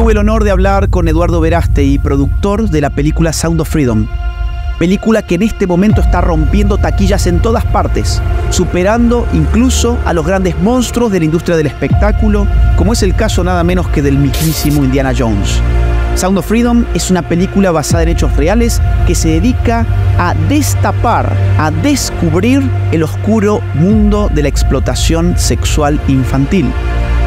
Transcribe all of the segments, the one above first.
Tuve el honor de hablar con Eduardo Veraste, productor de la película Sound of Freedom, película que en este momento está rompiendo taquillas en todas partes, superando incluso a los grandes monstruos de la industria del espectáculo, como es el caso nada menos que del mismísimo Indiana Jones. Sound of Freedom es una película basada en hechos reales que se dedica a destapar, a descubrir el oscuro mundo de la explotación sexual infantil.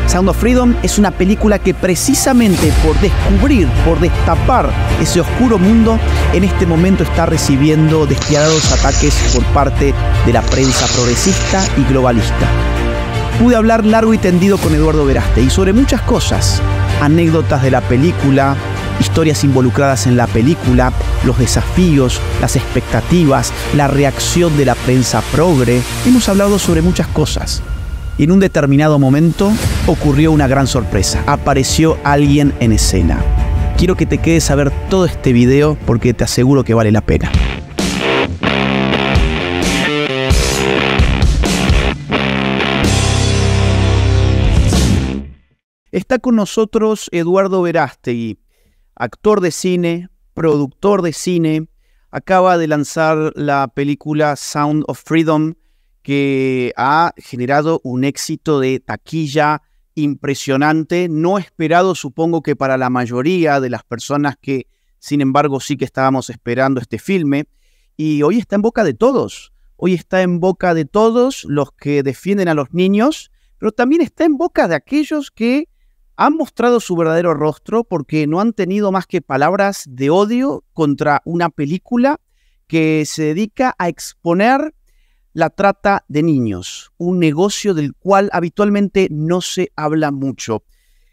Sound of Freedom es una película que precisamente por descubrir, por destapar ese oscuro mundo, en este momento está recibiendo despiadados ataques por parte de la prensa progresista y globalista. Pude hablar largo y tendido con Eduardo Veraste y sobre muchas cosas, anécdotas de la película, historias involucradas en la película, los desafíos, las expectativas, la reacción de la prensa progre. Hemos hablado sobre muchas cosas y en un determinado momento ocurrió una gran sorpresa. Apareció alguien en escena. Quiero que te quedes a ver todo este video porque te aseguro que vale la pena. Está con nosotros Eduardo Verástegui, actor de cine, productor de cine. Acaba de lanzar la película Sound of Freedom, que ha generado un éxito de taquilla impresionante, no esperado supongo que para la mayoría de las personas que sin embargo sí que estábamos esperando este filme, y hoy está en boca de todos, hoy está en boca de todos los que defienden a los niños, pero también está en boca de aquellos que han mostrado su verdadero rostro porque no han tenido más que palabras de odio contra una película que se dedica a exponer la trata de niños, un negocio del cual habitualmente no se habla mucho.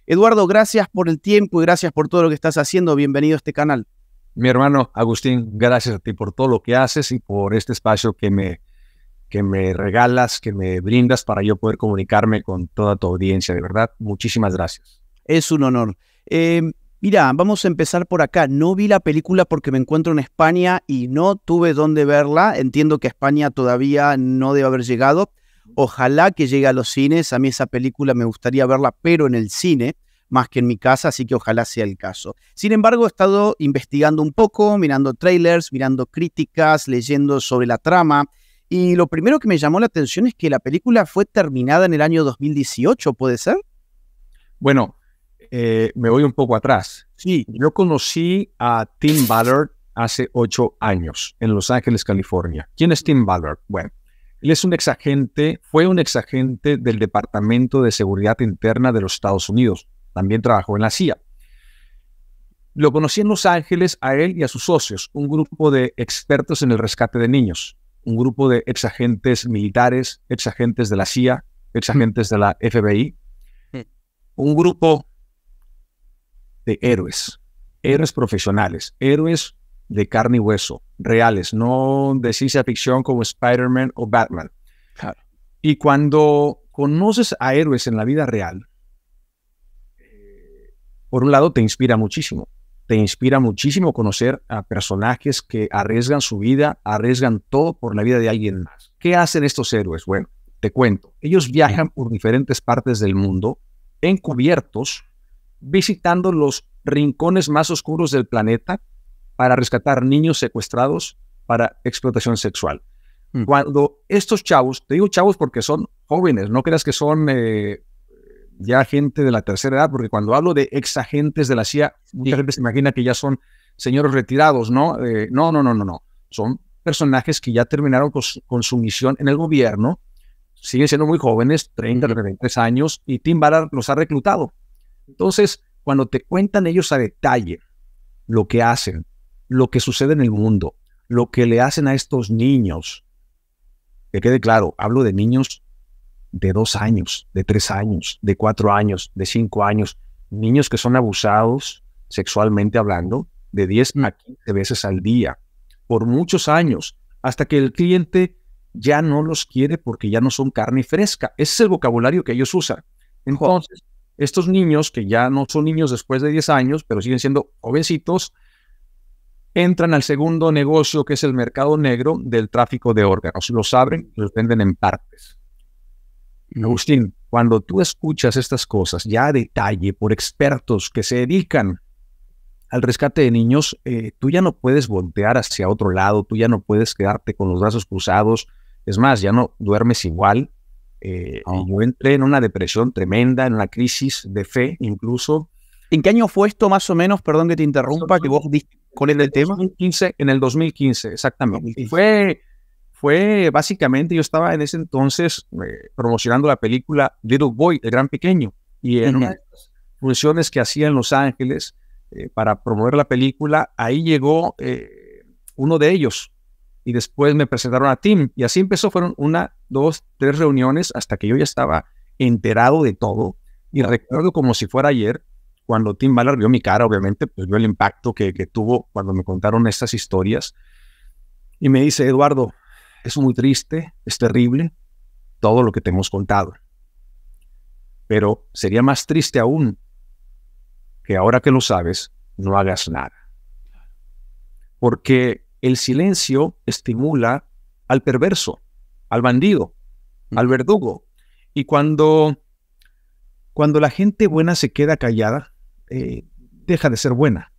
Eduardo, gracias por el tiempo y gracias por todo lo que estás haciendo. Bienvenido a este canal. Mi hermano Agustín, gracias a ti por todo lo que haces y por este espacio que me, que me regalas, que me brindas para yo poder comunicarme con toda tu audiencia. De verdad, muchísimas gracias. Es un honor. Eh, Mira, vamos a empezar por acá. No vi la película porque me encuentro en España y no tuve dónde verla. Entiendo que España todavía no debe haber llegado. Ojalá que llegue a los cines. A mí esa película me gustaría verla, pero en el cine, más que en mi casa, así que ojalá sea el caso. Sin embargo, he estado investigando un poco, mirando trailers, mirando críticas, leyendo sobre la trama. Y lo primero que me llamó la atención es que la película fue terminada en el año 2018, ¿puede ser? Bueno, eh, me voy un poco atrás. Sí, yo conocí a Tim Ballard hace ocho años en Los Ángeles, California. ¿Quién es Tim Ballard? Bueno, él es un exagente, fue un exagente del Departamento de Seguridad Interna de los Estados Unidos. También trabajó en la CIA. Lo conocí en Los Ángeles a él y a sus socios, un grupo de expertos en el rescate de niños, un grupo de exagentes militares, exagentes de la CIA, exagentes de la FBI, hmm. un grupo de héroes, héroes profesionales, héroes de carne y hueso, reales, no de ciencia ficción como Spider-Man o Batman. Y cuando conoces a héroes en la vida real, eh, por un lado te inspira muchísimo. Te inspira muchísimo conocer a personajes que arriesgan su vida, arriesgan todo por la vida de alguien más. ¿Qué hacen estos héroes? Bueno, te cuento. Ellos viajan por diferentes partes del mundo encubiertos visitando los rincones más oscuros del planeta para rescatar niños secuestrados para explotación sexual. Mm. Cuando estos chavos, te digo chavos porque son jóvenes, no creas que son eh, ya gente de la tercera edad, porque cuando hablo de ex agentes de la CIA, mucha gente se imagina que ya son señores retirados, ¿no? Eh, no, no, no, no, no. Son personajes que ya terminaron con su, misión en el gobierno, siguen siendo muy jóvenes, 30, 33 años, y Tim Ballard los ha reclutado entonces, cuando te cuentan ellos a detalle lo que hacen, lo que sucede en el mundo, lo que le hacen a estos niños, que quede claro, hablo de niños de dos años, de tres años, de cuatro años, de cinco años, niños que son abusados sexualmente hablando de 10 a 15 veces al día, por muchos años, hasta que el cliente ya no los quiere porque ya no son carne fresca. Ese es el vocabulario que ellos usan. Entonces, estos niños, que ya no son niños después de 10 años, pero siguen siendo jovencitos, entran al segundo negocio, que es el mercado negro del tráfico de órganos. Los abren y los venden en partes. Agustín, cuando tú escuchas estas cosas ya a detalle por expertos que se dedican al rescate de niños, eh, tú ya no puedes voltear hacia otro lado, tú ya no puedes quedarte con los brazos cruzados, es más, ya no duermes igual. Eh, Oh. Yo entré en una depresión tremenda, en una crisis de fe incluso. ¿En qué año fue esto más o menos? Perdón que te interrumpa, que vos diste con el tema. 2015, en el 2015, exactamente. Y 2015. fue, fue básicamente, yo estaba en ese entonces eh, promocionando la película Little Boy, El Gran Pequeño. Y en una de las funciones que hacía en Los Ángeles eh, para promover la película, ahí llegó eh, uno de ellos. Y después me presentaron a Tim. Y así empezó, fueron una, dos, tres reuniones hasta que yo ya estaba enterado de todo. Y recuerdo como si fuera ayer, cuando Tim Ballard vio mi cara, obviamente, pues vio el impacto que, que tuvo cuando me contaron estas historias. Y me dice, Eduardo, es muy triste, es terrible todo lo que te hemos contado. Pero sería más triste aún que ahora que lo sabes, no hagas nada. Porque el silencio estimula al perverso, al bandido, al verdugo. Y cuando, cuando la gente buena se queda callada, eh, deja de ser buena,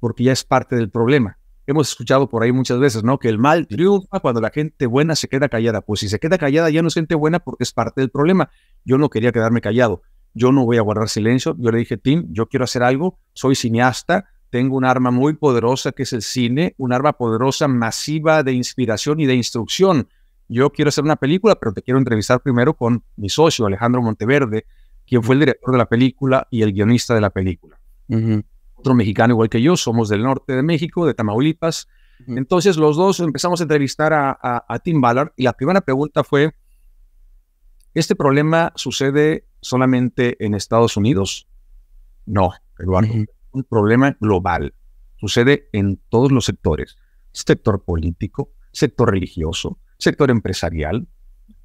porque ya es parte del problema. Hemos escuchado por ahí muchas veces, ¿no? Que el mal triunfa cuando la gente buena se queda callada. Pues si se queda callada ya no es gente buena porque es parte del problema. Yo no quería quedarme callado. Yo no voy a guardar silencio. Yo le dije, Tim, yo quiero hacer algo. Soy cineasta. Tengo un arma muy poderosa que es el cine, un arma poderosa, masiva de inspiración y de instrucción. Yo quiero hacer una película, pero te quiero entrevistar primero con mi socio, Alejandro Monteverde, quien fue el director de la película y el guionista de la película. Otro mexicano igual que yo, somos del norte de México, de Tamaulipas. Entonces los dos empezamos a entrevistar a, a- a Tim Ballard y la primera pregunta fue, ¿este problema sucede solamente en Estados Unidos? No, Eduardo. Un problema global. Sucede en todos los sectores. Sector político, sector religioso, sector empresarial,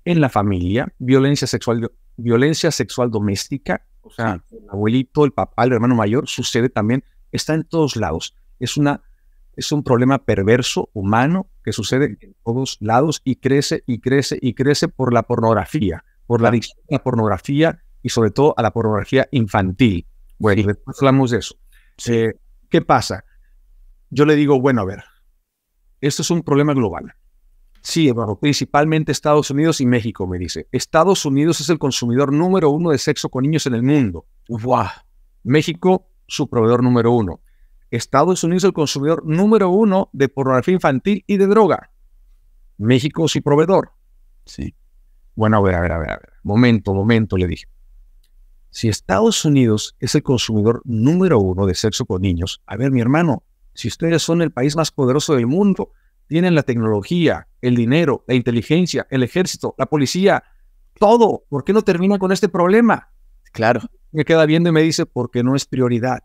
en la familia, violencia sexual, violencia sexual doméstica, o sea, el abuelito, el papá, el hermano mayor, sucede también, está en todos lados. Es una es un problema perverso, humano, que sucede en todos lados y crece y crece y crece por la pornografía, por la adicción a la pornografía y sobre todo a la pornografía infantil. Bueno, después hablamos de eso. Eh, ¿Qué pasa? Yo le digo, bueno, a ver, esto es un problema global. Sí, Eduardo, principalmente Estados Unidos y México, me dice. Estados Unidos es el consumidor número uno de sexo con niños en el mundo. ¡Buah! México, su proveedor número uno. Estados Unidos el consumidor número uno de pornografía infantil y de droga. México, su proveedor. Sí. Bueno, a ver, a ver, a ver, a ver. Momento, momento, le dije. Si Estados Unidos es el consumidor número uno de sexo con niños, a ver, mi hermano, si ustedes son el país más poderoso del mundo, tienen la tecnología, el dinero, la inteligencia, el ejército, la policía, todo, ¿por qué no termina con este problema? Claro. Me queda viendo y me dice, porque no es prioridad.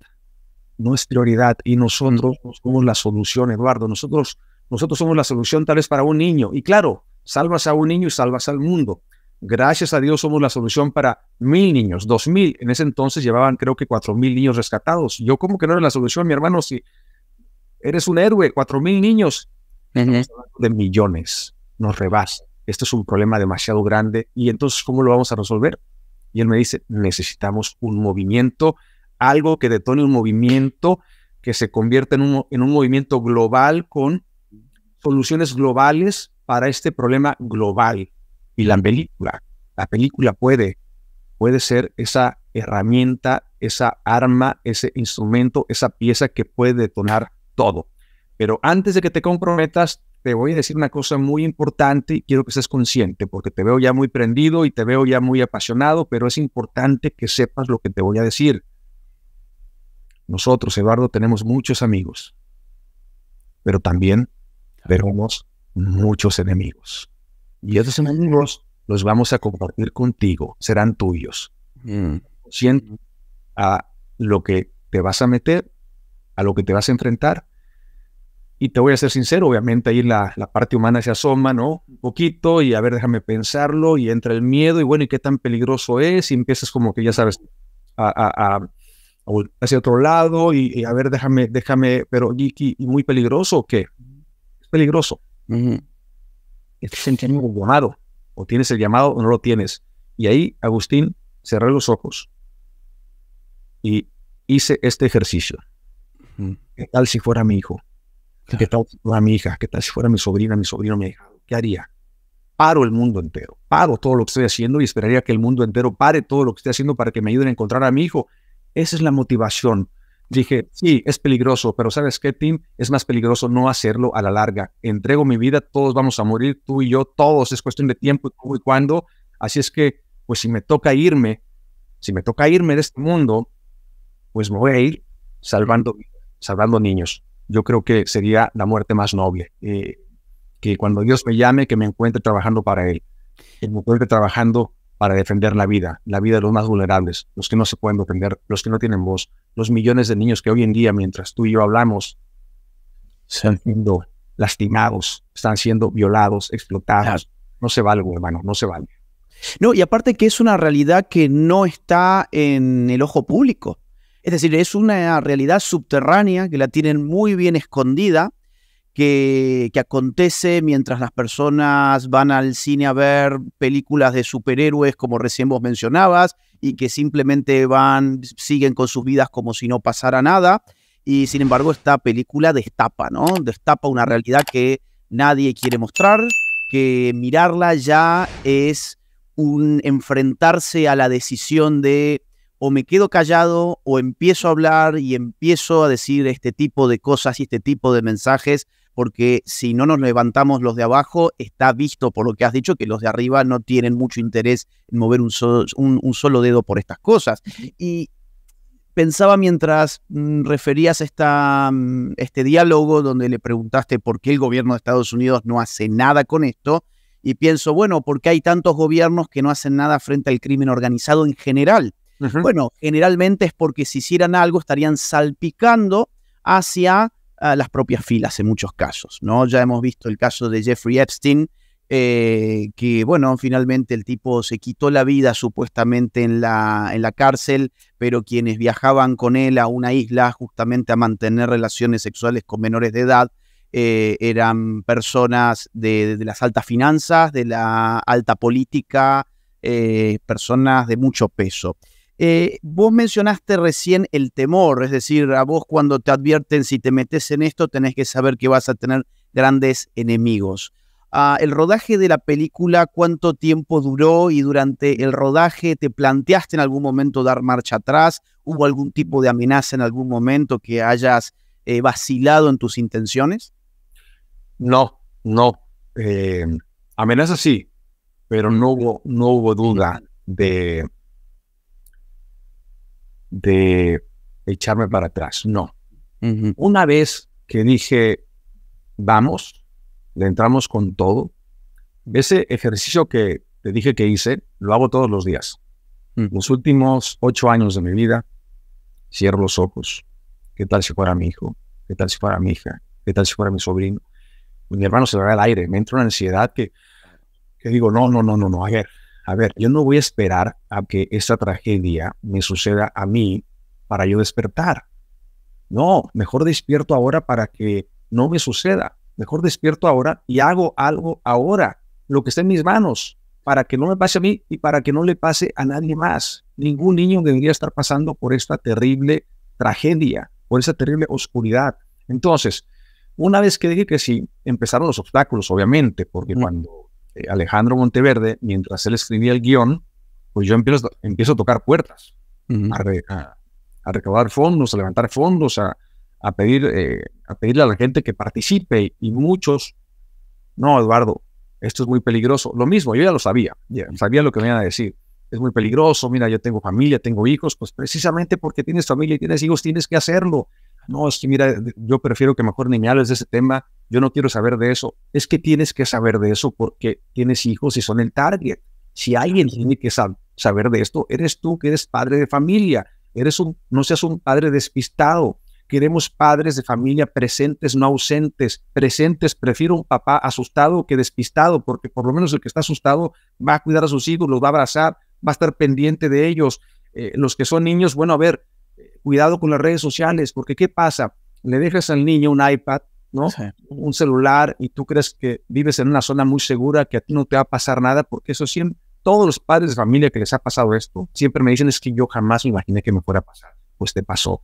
No es prioridad y nosotros no somos la solución, Eduardo. Nosotros, nosotros somos la solución tal vez para un niño. Y claro, salvas a un niño y salvas al mundo. Gracias a Dios somos la solución para mil niños, dos mil. En ese entonces llevaban creo que cuatro mil niños rescatados. Yo como que no era la solución, mi hermano, si eres un héroe, cuatro mil niños de millones, nos rebasa. Esto es un problema demasiado grande y entonces, ¿cómo lo vamos a resolver? Y él me dice, necesitamos un movimiento, algo que detone un movimiento que se convierta en un, en un movimiento global con soluciones globales para este problema global. Y la película, la película puede, puede ser esa herramienta, esa arma, ese instrumento, esa pieza que puede detonar todo. Pero antes de que te comprometas, te voy a decir una cosa muy importante y quiero que estés consciente, porque te veo ya muy prendido y te veo ya muy apasionado, pero es importante que sepas lo que te voy a decir. Nosotros, Eduardo, tenemos muchos amigos, pero también tenemos muchos enemigos. Y esos enemigos los vamos a compartir contigo, serán tuyos. Mm. Consciente a lo que te vas a meter, a lo que te vas a enfrentar. Y te voy a ser sincero, obviamente ahí la, la parte humana se asoma, ¿no? Un poquito y a ver, déjame pensarlo y entra el miedo y bueno, ¿y qué tan peligroso es? Y empiezas como que ya sabes, a, a, hacia otro lado y, y a ver, déjame, déjame, pero ¿y, muy peligroso o qué? Es peligroso. Ujú. Estás en el llamado, o tienes el llamado o no lo tienes. Y ahí, Agustín, cerré los ojos y hice este ejercicio. ¿Qué tal si fuera mi hijo? ¿Qué tal si fuera mi hija? ¿Qué tal si fuera mi sobrina, mi sobrino, mi hija? ¿Qué haría? Paro el mundo entero, paro todo lo que estoy haciendo y esperaría que el mundo entero pare todo lo que estoy haciendo para que me ayuden a encontrar a mi hijo. Esa es la motivación. Dije, sí, es peligroso, pero ¿sabes qué, Tim? Es más peligroso no hacerlo a la larga. Entrego mi vida, todos vamos a morir, tú y yo, todos, es cuestión de tiempo y cuándo. Así es que, pues si me toca irme, si me toca irme de este mundo, pues me voy a ir salvando, salvando niños. Yo creo que sería la muerte más noble. Eh, que cuando Dios me llame, que me encuentre trabajando para Él. Que me encuentre trabajando para defender la vida, la vida de los más vulnerables, los que no se pueden defender, los que no tienen voz, los millones de niños que hoy en día, mientras tú y yo hablamos, están siendo lastimados, están siendo violados, explotados. No se vale, hermano, no se vale. No, y aparte que es una realidad que no está en el ojo público. Es decir, es una realidad subterránea que la tienen muy bien escondida que, acontece mientras las personas van al cine a ver películas de superhéroes, como recién vos mencionabas, y que simplemente van, siguen con sus vidas como si no pasara nada. Y sin embargo, esta película destapa, ¿no? Destapa una realidad que nadie quiere mostrar, que mirarla ya es un enfrentarse a la decisión de o me quedo callado o empiezo a hablar y empiezo a decir este tipo de cosas y este tipo de mensajes porque si no nos levantamos los de abajo, está visto por lo que has dicho que los de arriba no tienen mucho interés en mover un, solo dedo por estas cosas. Y pensaba mientras mm, referías esta, mm, este diálogo donde le preguntaste por qué el gobierno de Estados Unidos no hace nada con esto, y pienso, bueno, ¿por qué hay tantos gobiernos que no hacen nada frente al crimen organizado en general? Bueno, generalmente es porque si hicieran algo estarían salpicando hacia a las propias filas en muchos casos, ¿no? Ya hemos visto el caso de Jeffrey Epstein, eh, que bueno, finalmente el tipo se quitó la vida supuestamente en la, en la cárcel, pero quienes viajaban con él a una isla justamente a mantener relaciones sexuales con menores de edad, eh, eran personas de, las altas finanzas, de la alta política, eh, personas de mucho peso. Eh, vos mencionaste recién el temor, es decir, a vos cuando te advierten si te metes en esto tenés que saber que vas a tener grandes enemigos. Ah, el rodaje de la película, ¿cuánto tiempo duró? Y durante el rodaje, ¿te planteaste en algún momento dar marcha atrás? ¿Hubo algún tipo de amenaza en algún momento que hayas eh, vacilado en tus intenciones? No, no. Eh, amenaza sí, pero no hubo, no hubo duda de, de echarme para atrás, no. Una vez que dije, vamos, le entramos con todo, ese ejercicio que te dije que hice, lo hago todos los días. Los últimos ocho años de mi vida, cierro los ojos. ¿Qué tal si fuera mi hijo? ¿Qué tal si fuera mi hija? ¿Qué tal si fuera mi sobrino? Mi hermano se va al aire, me entra una ansiedad que, que digo, no, no, no, no, no, a ver, a ver, yo no voy a esperar a que esta tragedia me suceda a mí para yo despertar. No, mejor despierto ahora para que no me suceda. Mejor despierto ahora y hago algo ahora, lo que está en mis manos, para que no me pase a mí y para que no le pase a nadie más. Ningún niño debería estar pasando por esta terrible tragedia, por esa terrible oscuridad. Entonces, una vez que dije que sí, empezaron los obstáculos, obviamente, porque cuando eh, Alejandro Monteverde, mientras él escribía el guion, pues yo empiezo, empiezo a tocar puertas, a, recaudar fondos, a levantar fondos, a, pedir, eh, a pedirle a la gente que participe y muchos, no, Eduardo, esto es muy peligroso. Lo mismo, yo ya lo sabía, sabía lo que me iban a decir. Es muy peligroso, mira, yo tengo familia, tengo hijos, pues precisamente porque tienes familia y tienes hijos, tienes que hacerlo. No, es que mira, yo prefiero que mejor ni me hables de ese tema yo no quiero saber de eso. Es que tienes que saber de eso porque tienes hijos y son el target. Si alguien tiene que saber de esto, eres tú que eres padre de familia. Eres un, no seas un padre despistado. Queremos padres de familia presentes, no ausentes. Presentes, prefiero un papá asustado que despistado, porque por lo menos el que está asustado va a cuidar a sus hijos, los va a abrazar, va a estar pendiente de ellos. Eh, los que son niños, bueno, a ver, cuidado con las redes sociales, porque ¿qué pasa? Le dejas al niño un iPad ¿no? Un celular y tú crees que vives en una zona muy segura, que a ti no te va a pasar nada, porque eso siempre, todos los padres de familia que les ha pasado esto, siempre me dicen es que yo jamás me imaginé que me fuera a pasar. Pues te pasó.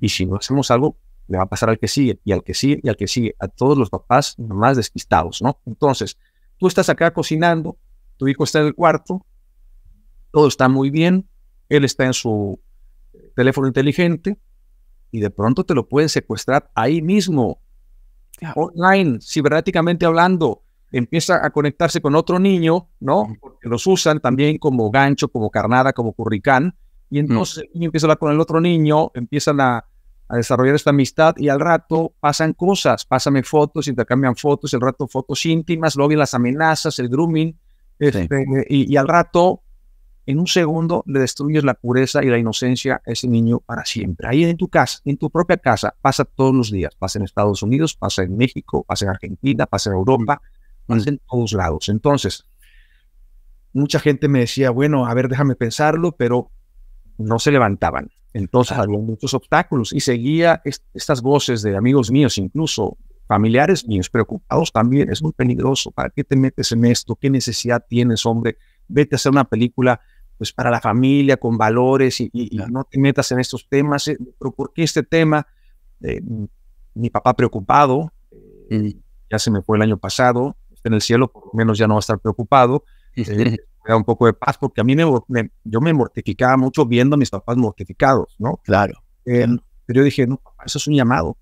Y si no hacemos algo, le va a pasar al que sigue, y al que sigue, y al que sigue, a todos los papás más despistados, ¿no? Entonces, tú estás acá cocinando, tu hijo está en el cuarto, todo está muy bien, él está en su teléfono inteligente, y de pronto te lo pueden secuestrar ahí mismo, online, cibernéticamente hablando. Empieza a conectarse con otro niño, ¿no? Porque los usan también como gancho, como carnada, como curricán. Y entonces el niño empieza a hablar con el otro niño, empiezan a, a desarrollar esta amistad y al rato pasan cosas, pásame fotos, intercambian fotos, el rato fotos íntimas, luego las amenazas, el grooming, este, y, y, al rato en un segundo le destruyes la pureza y la inocencia a ese niño para siempre. Ahí en tu casa, en tu propia casa, pasa todos los días. Pasa en Estados Unidos, pasa en México, pasa en Argentina, pasa en Europa, pasa en todos lados. Entonces, mucha gente me decía, bueno, a ver, déjame pensarlo, pero no se levantaban. Entonces había muchos obstáculos y seguía estas voces de amigos míos, incluso familiares míos, preocupados también. Es muy peligroso. ¿Para qué te metes en esto? ¿Qué necesidad tienes, hombre? Vete a hacer una película pues para la familia, con valores y, no te metas en estos temas. Eh, pero ¿por qué este tema? Eh, mi papá preocupado, eh, ya se me fue el año pasado, está en el cielo, por lo menos ya no va a estar preocupado. me da un poco de paz porque a mí me, yo me mortificaba mucho viendo a mis papás mortificados, ¿no? Claro. Pero yo dije, no, papá, eso es un llamado.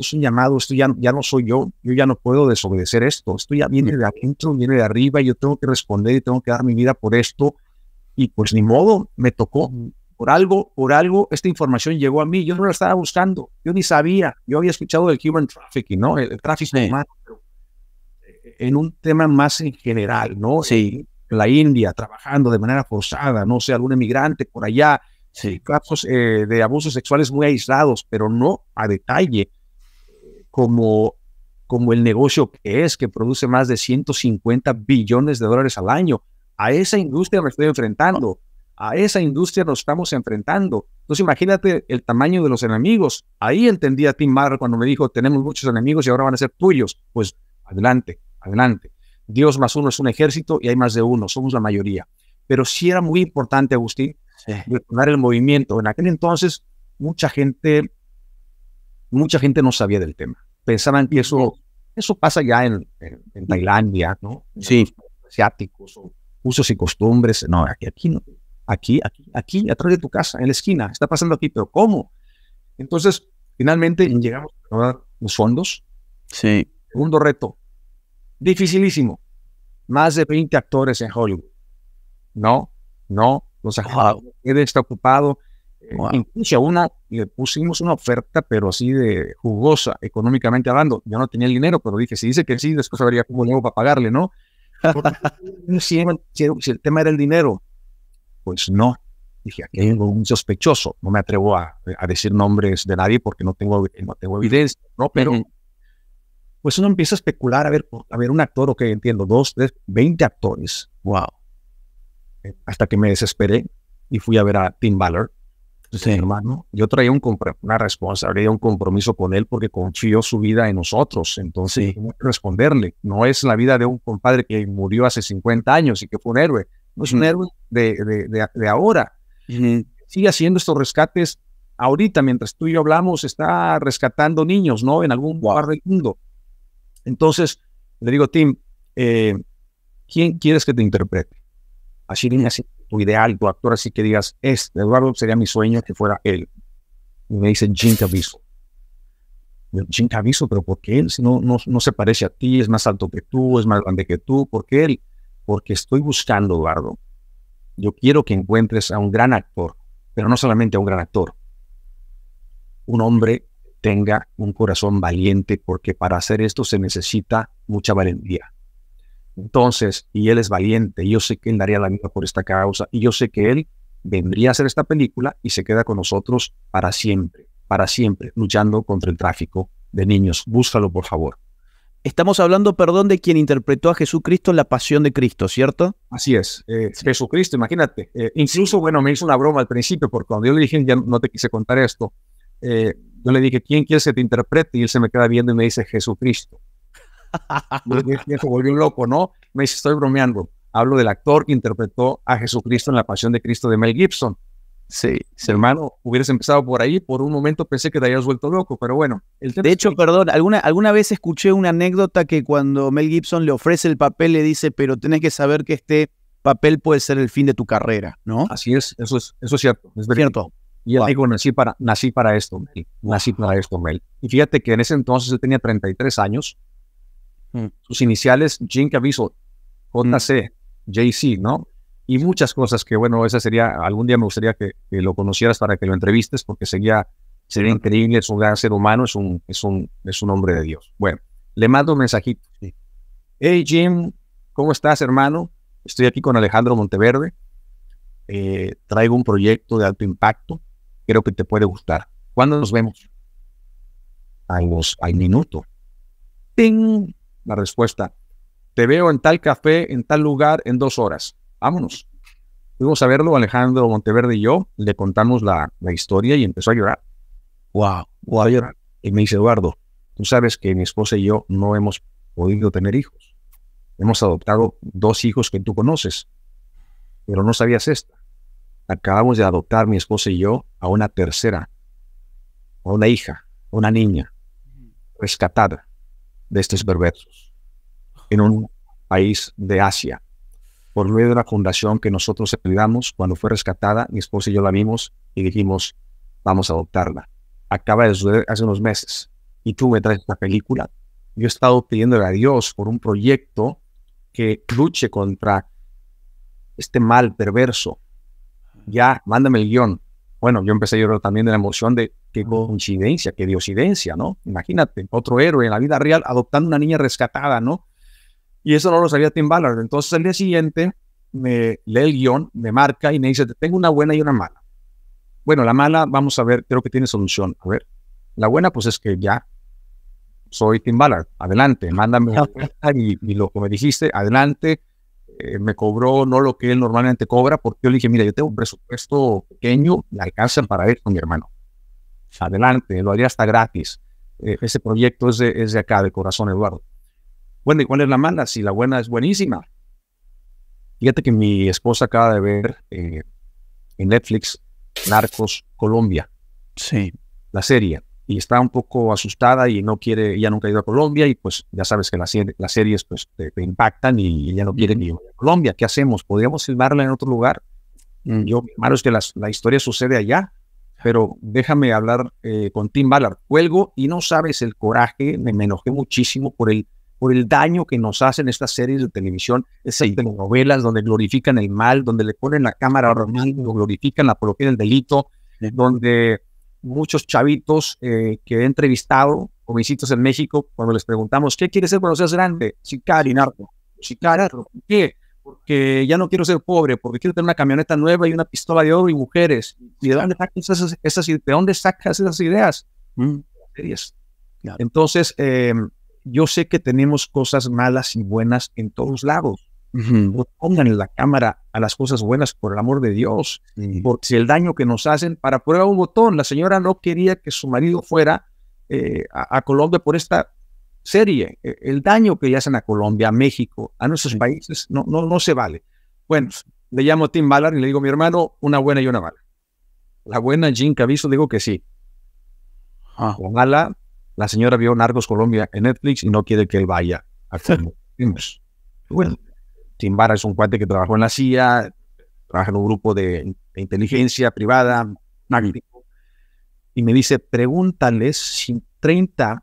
Esto es un llamado, esto ya, ya no soy yo, yo ya no puedo desobedecer esto, esto ya viene de adentro, viene de arriba, yo tengo que responder y tengo que dar mi vida por esto y pues ni modo, me tocó. Por algo, por algo, esta información llegó a mí. Yo no la estaba buscando, yo ni sabía. Yo había escuchado del human trafficking, ¿no? El, tráfico humano, eh, en un tema más en general, ¿no? Sí. La India trabajando de manera forzada, no sé, algún emigrante por allá, sí. casos eh, de abusos sexuales muy aislados, pero no a detalle, como, como el negocio que es, que produce más de 150 billones de dólares al año. A esa industria me estoy enfrentando. A esa industria nos estamos enfrentando. Entonces imagínate el tamaño de los enemigos. Ahí entendí a Tim Marr cuando me dijo, tenemos muchos enemigos y ahora van a ser tuyos. Pues adelante, adelante. Dios más uno es un ejército y hay más de uno, somos la mayoría. Pero sí era muy importante, Agustín, sí. el movimiento. En aquel entonces, mucha gente, mucha gente no sabía del tema. Pensaban que eso, eso pasa ya en, en, en Tailandia, ¿no? sí. Asiáticos o usos y costumbres. No, aquí, aquí, no. aquí, aquí, aquí, atrás de tu casa, en la esquina, está pasando aquí, pero ¿cómo? Entonces, finalmente llegamos a los fondos. Sí. Segundo reto, dificilísimo. Más de 20 actores en Hollywood. No, no, los wow. está ocupado. Eh, wow. incluso una le pusimos una oferta, pero así de jugosa, económicamente hablando. Yo no tenía el dinero, pero dije, si dice que sí, después habría cómo le hago para pagarle, ¿no? si, si, el tema era el dinero, pues no. Dije, aquí hay un sospechoso. No me atrevo a, a, decir nombres de nadie porque no tengo, no tengo evidencia, ¿no? Pero, pues uno empieza a especular, a ver, a ver, un actor, ok, entiendo, dos, tres, veinte actores. Wow. Hasta que me desesperé y fui a ver a Tim Ballard, Sí. hermano, yo traía un una responsabilidad, un compromiso con él porque confió su vida en nosotros. Entonces, Sí. responderle. No es la vida de un compadre que murió hace 50 años y que fue un héroe. No es un Ujú. héroe de, de, de- de ahora. Sigue haciendo estos rescates. Ahorita, mientras tú y yo hablamos, está rescatando niños, ¿no? En algún lugar del mundo. Entonces, le digo, Tim, eh, ¿quién quieres que te interprete? Así, así, tu ideal, tu actor, así que digas, este, Eduardo, sería mi sueño que fuera él. Y me dice Jim Caviezel. Yo, Jim Caviezel, pero ¿por qué él? Si no, no, no se parece a ti, es más alto que tú, es más grande que tú, ¿por qué él? Porque estoy buscando, Eduardo. Yo quiero que encuentres a un gran actor, pero no solamente a un gran actor. Un hombre tenga un corazón valiente, porque para hacer esto se necesita mucha valentía. Entonces, y él es valiente, y yo sé que él daría la vida por esta causa, y yo sé que él vendría a hacer esta película y se queda con nosotros para siempre, para siempre, luchando contra el tráfico de niños. Búscalo, por favor. Estamos hablando, perdón, de quien interpretó a Jesucristo en la pasión de Cristo, ¿cierto? Así es, eh, Jesucristo, imagínate. Eh, incluso, bueno, me hizo una broma al principio, porque cuando yo le dije, ya no te quise contar esto, eh, yo le dije, ¿quién quieres que te interprete? Y él se me queda viendo y me dice, Jesucristo. Y el viejo volvió loco, ¿no? Me dice, estoy bromeando. Hablo del actor que interpretó a Jesucristo en la Pasión de Cristo de Mel Gibson. Sí, hermano, hubieras empezado por ahí, por un momento pensé que te habías vuelto loco, pero bueno. de hecho, perdón, alguna, alguna vez escuché una anécdota que cuando Mel Gibson le ofrece el papel le dice, pero tenés que saber que este papel puede ser el fin de tu carrera, ¿no? Así es, eso es, eso es cierto. Es cierto. Y él dijo, nací para, nací para esto, Mel. Nací para esto, Mel. Y fíjate que en ese entonces él tenía 33 años. Mm. Sus iniciales, Jim Caviezel, JC, JC, ¿no? y muchas cosas que, bueno, esa sería, algún día me gustaría que, lo conocieras para que lo entrevistes, porque sería, sería increíble, es un gran ser humano, es un, es un, es un hombre de Dios. Bueno, le mando un mensajito. Hey Jim, ¿cómo estás, hermano? Estoy aquí con Alejandro Monteverde. Eh, traigo un proyecto de alto impacto. Creo que te puede gustar. ¿Cuándo nos vemos? Al, al minuto. ¡Ting! La respuesta. Te veo en tal café, en tal lugar, en dos horas vámonos. Fuimos a verlo, Alejandro Monteverde y yo, le contamos la, historia y empezó a llorar. Wow, wow, a llorar. Y me dice, Eduardo, tú sabes que mi esposa y yo no hemos podido tener hijos. Hemos adoptado dos hijos que tú conoces, pero no sabías esta. Acabamos de adoptar mi esposa y yo a una tercera, a una hija, a una niña, rescatada de estos perversos, en un país de Asia por medio de una fundación que nosotros ayudamos. Cuando fue rescatada, mi esposa y yo la vimos y dijimos, vamos a adoptarla. Acaba de suceder hace unos meses y tú me traes esta película. Yo he estado pidiéndole a Dios por un proyecto que luche contra este mal perverso. Ya, mándame el guion. Bueno, yo empecé a llorar también de la emoción de qué coincidencia, qué diosidencia, ¿no? Imagínate, otro héroe en la vida real adoptando una niña rescatada, ¿no? Y eso no lo sabía Tim Ballard. Entonces al día siguiente me lee el guion, me marca y me dice, tengo una buena y una mala. Bueno, la mala, vamos a ver, creo que tiene solución. A ver, la buena pues es que ya soy Tim Ballard. Adelante, mándame y, lo que me dijiste, adelante. Eh, me cobró no lo que él normalmente cobra, porque yo le dije, mira, yo tengo un presupuesto pequeño, me alcanza para ir con mi hermano. Adelante, lo haría hasta gratis. Eh, ese proyecto es de, es de acá, de corazón, Eduardo. Bueno, ¿y cuál es la mala? Si la buena es buenísima. Fíjate que mi esposa acaba de ver eh, en Netflix Narcos Colombia. Sí. La serie. Y está un poco asustada y no quiere, ella nunca ha ido a Colombia y pues ya sabes que las, las series pues te, impactan y ella no quiere ir a Colombia. ¿Qué hacemos? ¿Podríamos filmarla en otro lugar? Mm. Yo, hermano, es que la historia sucede allá, pero déjame hablar eh, con Tim Ballard. Cuelgo y no sabes el coraje, me, me enojé muchísimo por el por el daño que nos hacen estas series de televisión, esas telenovelas donde glorifican el mal, donde le ponen la cámara lo glorifican la apología del delito, donde muchos chavitos eh, que he entrevistado, jovencitos en México, cuando les preguntamos, ¿qué quieres ser cuando seas grande? Sicario, narco. Sicario, ¿por qué? Porque ya no quiero ser pobre, porque quiero tener una camioneta nueva y una pistola de oro y mujeres. ¿Y de dónde sacas esas, de dónde sacas esas ideas? Mm. Entonces, eh, yo sé que tenemos cosas malas y buenas en todos lados. Pongan en la cámara a las cosas buenas, por el amor de Dios. Porque si el daño que nos hacen, para prueba un botón, la señora no quería que su marido fuera eh, a, Colombia por esta serie. E, el daño que le hacen a Colombia, a México, a nuestros países, no, no, no se vale. Bueno, le llamo a Tim Ballard y le digo, mi hermano, una buena y una mala. La buena, Jim Caviso, digo que sí. Ah. La mala, la señora vio Narcos Colombia en Netflix y no quiere que él vaya a bueno, Timbara es un cuate que trabajó en la CIA, trabaja en un grupo de, inteligencia privada, y me dice, pregúntales si 30,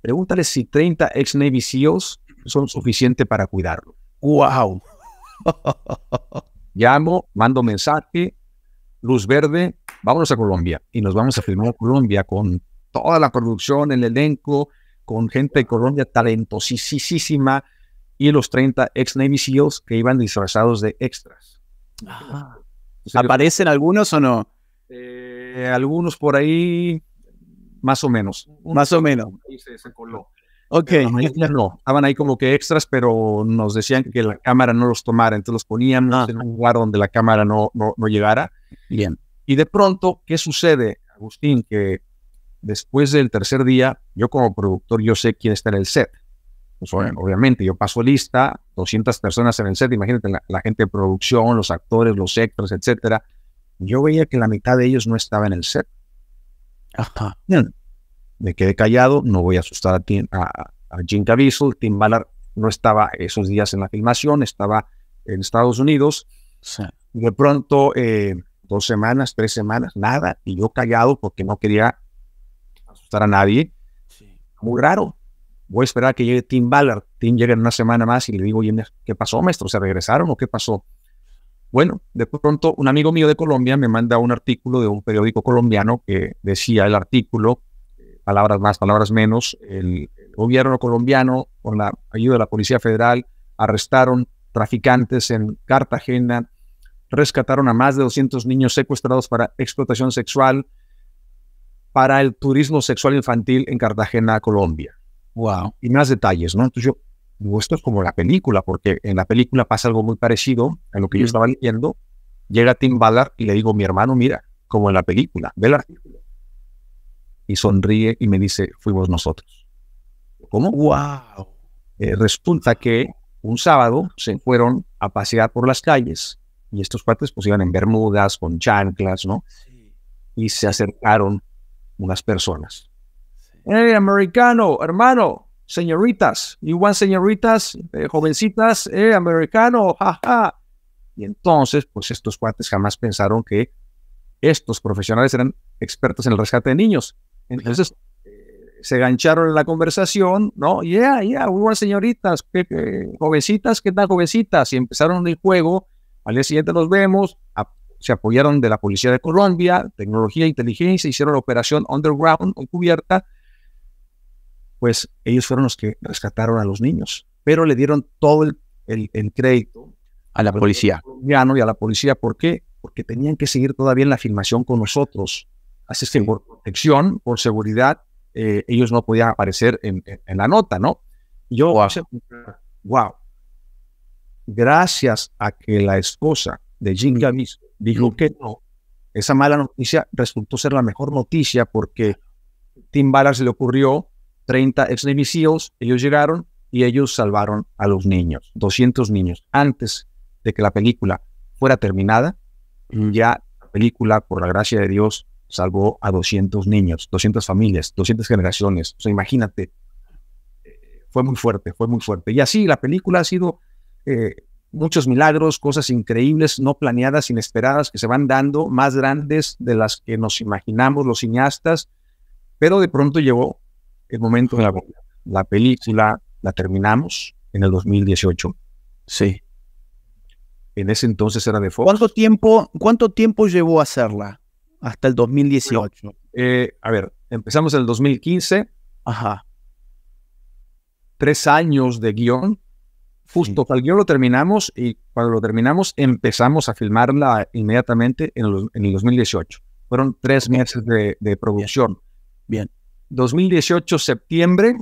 pregúntales si 30 ex Navy SEALs son suficientes para cuidarlo. ¡Wow! Llamo, mando mensaje, luz verde, vámonos a Colombia. Y nos vamos a filmar a Colombia con toda la producción, el elenco, con gente de Colombia talentosísima y los 30 ex Navy SEALs que iban disfrazados de extras. ¿Aparecen algunos o no? Eh, algunos por ahí, más o menos. Más o menos. Ahí se, coló. Ok. No, estaban ahí como que extras, pero nos decían que la cámara no los tomara, entonces los poníamos ah. en un lugar donde la cámara no, no, no llegara. Bien. Y de pronto, ¿qué sucede, Agustín? Que después del tercer día, yo como productor, yo sé quién está en el set. Pues, obviamente, yo paso lista, 200 personas en el set, imagínate la, gente de producción, los actores, los extras, etcétera. Yo veía que la mitad de ellos no estaba en el set. Ajá. Me quedé callado, no voy a asustar a, Tim, a, a Jim Caviezel. Tim Ballard no estaba esos días en la filmación, estaba en Estados Unidos. De pronto, eh, dos semanas, tres semanas, nada, y yo callado porque no quería asustar a nadie. Muy raro. Voy a esperar a que llegue Tim Ballard. Tim llega en una semana más y le digo, ¿qué pasó, maestro? ¿Se regresaron o qué pasó? Bueno, de pronto un amigo mío de Colombia me manda un artículo de un periódico colombiano que decía el artículo, eh, palabras más, palabras menos, el gobierno colombiano, con la ayuda de la Policía Federal, arrestaron traficantes en Cartagena, rescataron a más de 200 niños secuestrados para explotación sexual, para el turismo sexual infantil en Cartagena, Colombia. Wow. Y más detalles, ¿no? Entonces yo digo, esto es como la película, porque en la película pasa algo muy parecido a lo que yo estaba leyendo. Llega Tim Ballard y le digo, mi hermano, mira, como en la película, ve el artículo. Y sonríe y me dice, fuimos nosotros. ¿Cómo? Wow. Eh, resulta que un sábado se fueron a pasear por las calles y estos cuates pues iban en bermudas, con chanclas, ¿no? Y se acercaron unas personas. ¡Hey, americano, hermano! Señoritas, you want señoritas, eh, jovencitas, eh, americano, jaja. Y entonces, pues estos cuates jamás pensaron que estos profesionales eran expertos en el rescate de niños. Entonces, se gancharon en la conversación, ¿no? Yeah, yeah, hubo señoritas, jovencitas, ¿qué tal jovencitas? Y empezaron el juego. Al día siguiente nos vemos, se apoyaron de la Policía de Colombia, tecnología, inteligencia, hicieron la operación underground, encubierta. Pues ellos fueron los que rescataron a los niños, pero le dieron todo el, el, crédito a la policía. y a la policía, ¿por qué? Porque tenían que seguir todavía en la filmación con nosotros. Así es que por protección, por seguridad, eh, ellos no podían aparecer en, la nota, ¿no? Yo, wow. wow, gracias a que la esposa de Jim Gavis dijo que no, esa mala noticia resultó ser la mejor noticia porque Tim Ballard se le ocurrió 30 ex Navy ellos llegaron y ellos salvaron a los niños, 200 niños. Antes de que la película fuera terminada, ya la película, por la gracia de Dios, salvó a 200 niños, 200 familias, 200 generaciones. O sea, imagínate, eh, fue muy fuerte, fue muy fuerte. Y así la película ha sido eh, muchos milagros, cosas increíbles, no planeadas, inesperadas, que se van dando, más grandes de las que nos imaginamos los cineastas, pero de pronto llegó el momento de la, la película, la terminamos en el 2018. Sí. En ese entonces era de Fox. ¿Cuánto tiempo, cuánto tiempo llevó a hacerla? hasta el 2018. Eh, a ver, empezamos en el 2015. Ajá. Tres años de guion. Justo al guion lo terminamos y cuando lo terminamos empezamos a filmarla inmediatamente en el, 2018. Fueron tres meses de, producción. Bien. 2018, septiembre,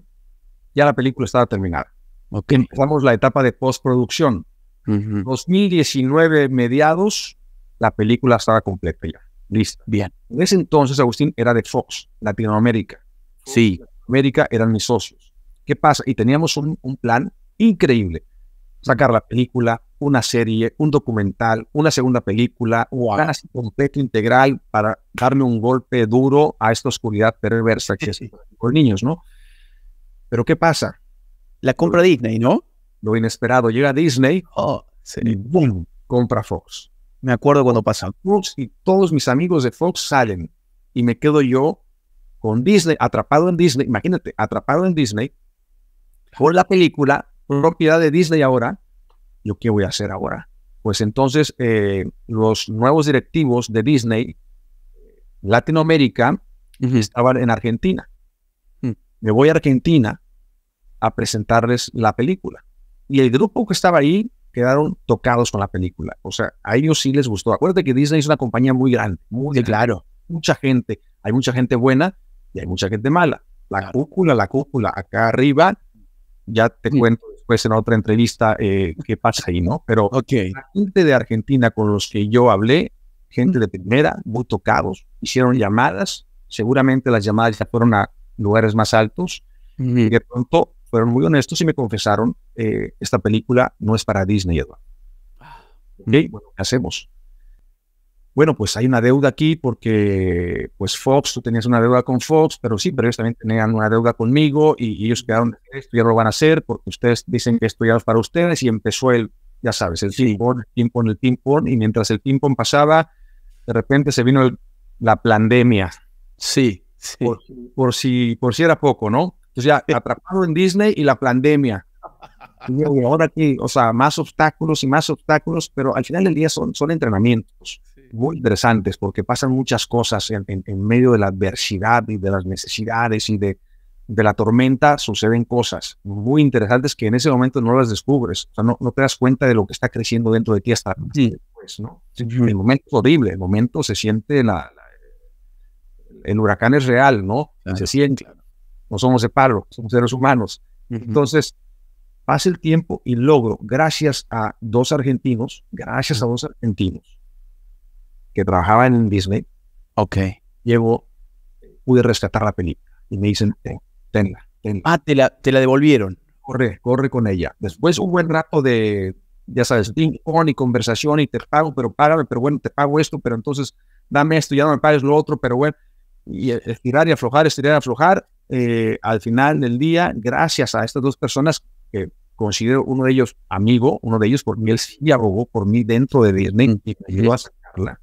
ya la película estaba terminada. Okay. Empezamos la etapa de postproducción. 2019, mediados, la película estaba completa ya. Listo. Bien. En ese entonces, Agustín, era de Fox, Latinoamérica. sí. América eran mis socios. ¿Qué pasa? Y teníamos un, plan increíble. Sacar la película, una serie, un documental, una segunda película, un plan completo, integral, para darle un golpe duro a esta oscuridad perversa que es con niños, ¿no? Pero ¿qué pasa? La compra Disney, ¿no? Lo inesperado. Llega Disney oh, y ¡boom! Compra Fox. Me acuerdo cuando pasa. Fox y todos mis amigos de Fox salen y me quedo yo con Disney, atrapado en Disney. Imagínate, atrapado en Disney por la película, propiedad de Disney ahora. ¿Yo qué voy a hacer ahora? Pues entonces eh, los nuevos directivos de Disney Latinoamérica estaban en Argentina. Mm. Me voy a Argentina a presentarles la película. Y el grupo que estaba ahí quedaron tocados con la película. O sea, a ellos sí les gustó. Acuérdate que Disney es una compañía muy grande, muy claro. Mucha gente, hay mucha gente buena y hay mucha gente mala. La cúpula, la cúpula, acá arriba, ya te cuento después en otra entrevista eh, qué pasa ahí, ¿no? Pero okay. la gente de Argentina con los que yo hablé, gente de primera, muy tocados, hicieron llamadas, seguramente las llamadas ya fueron a lugares más altos, y de pronto fueron muy honestos y me confesaron, eh, esta película no es para Disney, Eduardo. ¿qué hacemos? Bueno, pues hay una deuda aquí porque, pues Fox, tú tenías una deuda con Fox, pero sí, pero ellos también tenían una deuda conmigo y, ellos quedaron, esto ya lo van a hacer porque ustedes dicen que esto ya es para ustedes y empezó el, ya sabes, el ping-pong, el ping-pong, el ping-pong y mientras el ping-pong pasaba, de repente se vino la pandemia. Sí, sí. Por, si, por si era poco, ¿no? Entonces ya atrapado en Disney y la pandemia. Y ahora aquí, o sea, más obstáculos y más obstáculos, pero al final del día son, son entrenamientos muy interesantes porque pasan muchas cosas en, en, medio de la adversidad y de las necesidades y de, de, la tormenta, suceden cosas muy interesantes que en ese momento no las descubres, o sea, no, no te das cuenta de lo que está creciendo dentro de ti hasta después, ¿no? El momento es horrible, el momento se siente, la, el huracán es real, ¿no? Se siente, no somos de palo, somos seres humanos. Entonces, pasa el tiempo y logro, gracias a dos argentinos, gracias a dos argentinos que trabajaban en Disney, ok, llevo, pude rescatar la película y me dicen, tenla, tenla. Ah, te la, te la devolvieron. Corre, corre con ella. Después un buen rato de, ya sabes, ping y conversación y te pago, pero págame, pero bueno, te pago esto, pero entonces dame esto, ya no me pagues lo otro, pero bueno, y estirar y aflojar, estirar y aflojar, eh, al final del día, gracias a estas dos personas que considero uno de ellos amigo, uno de ellos porque él sí abogó por mí dentro de Disney y me ayudó a sacarla.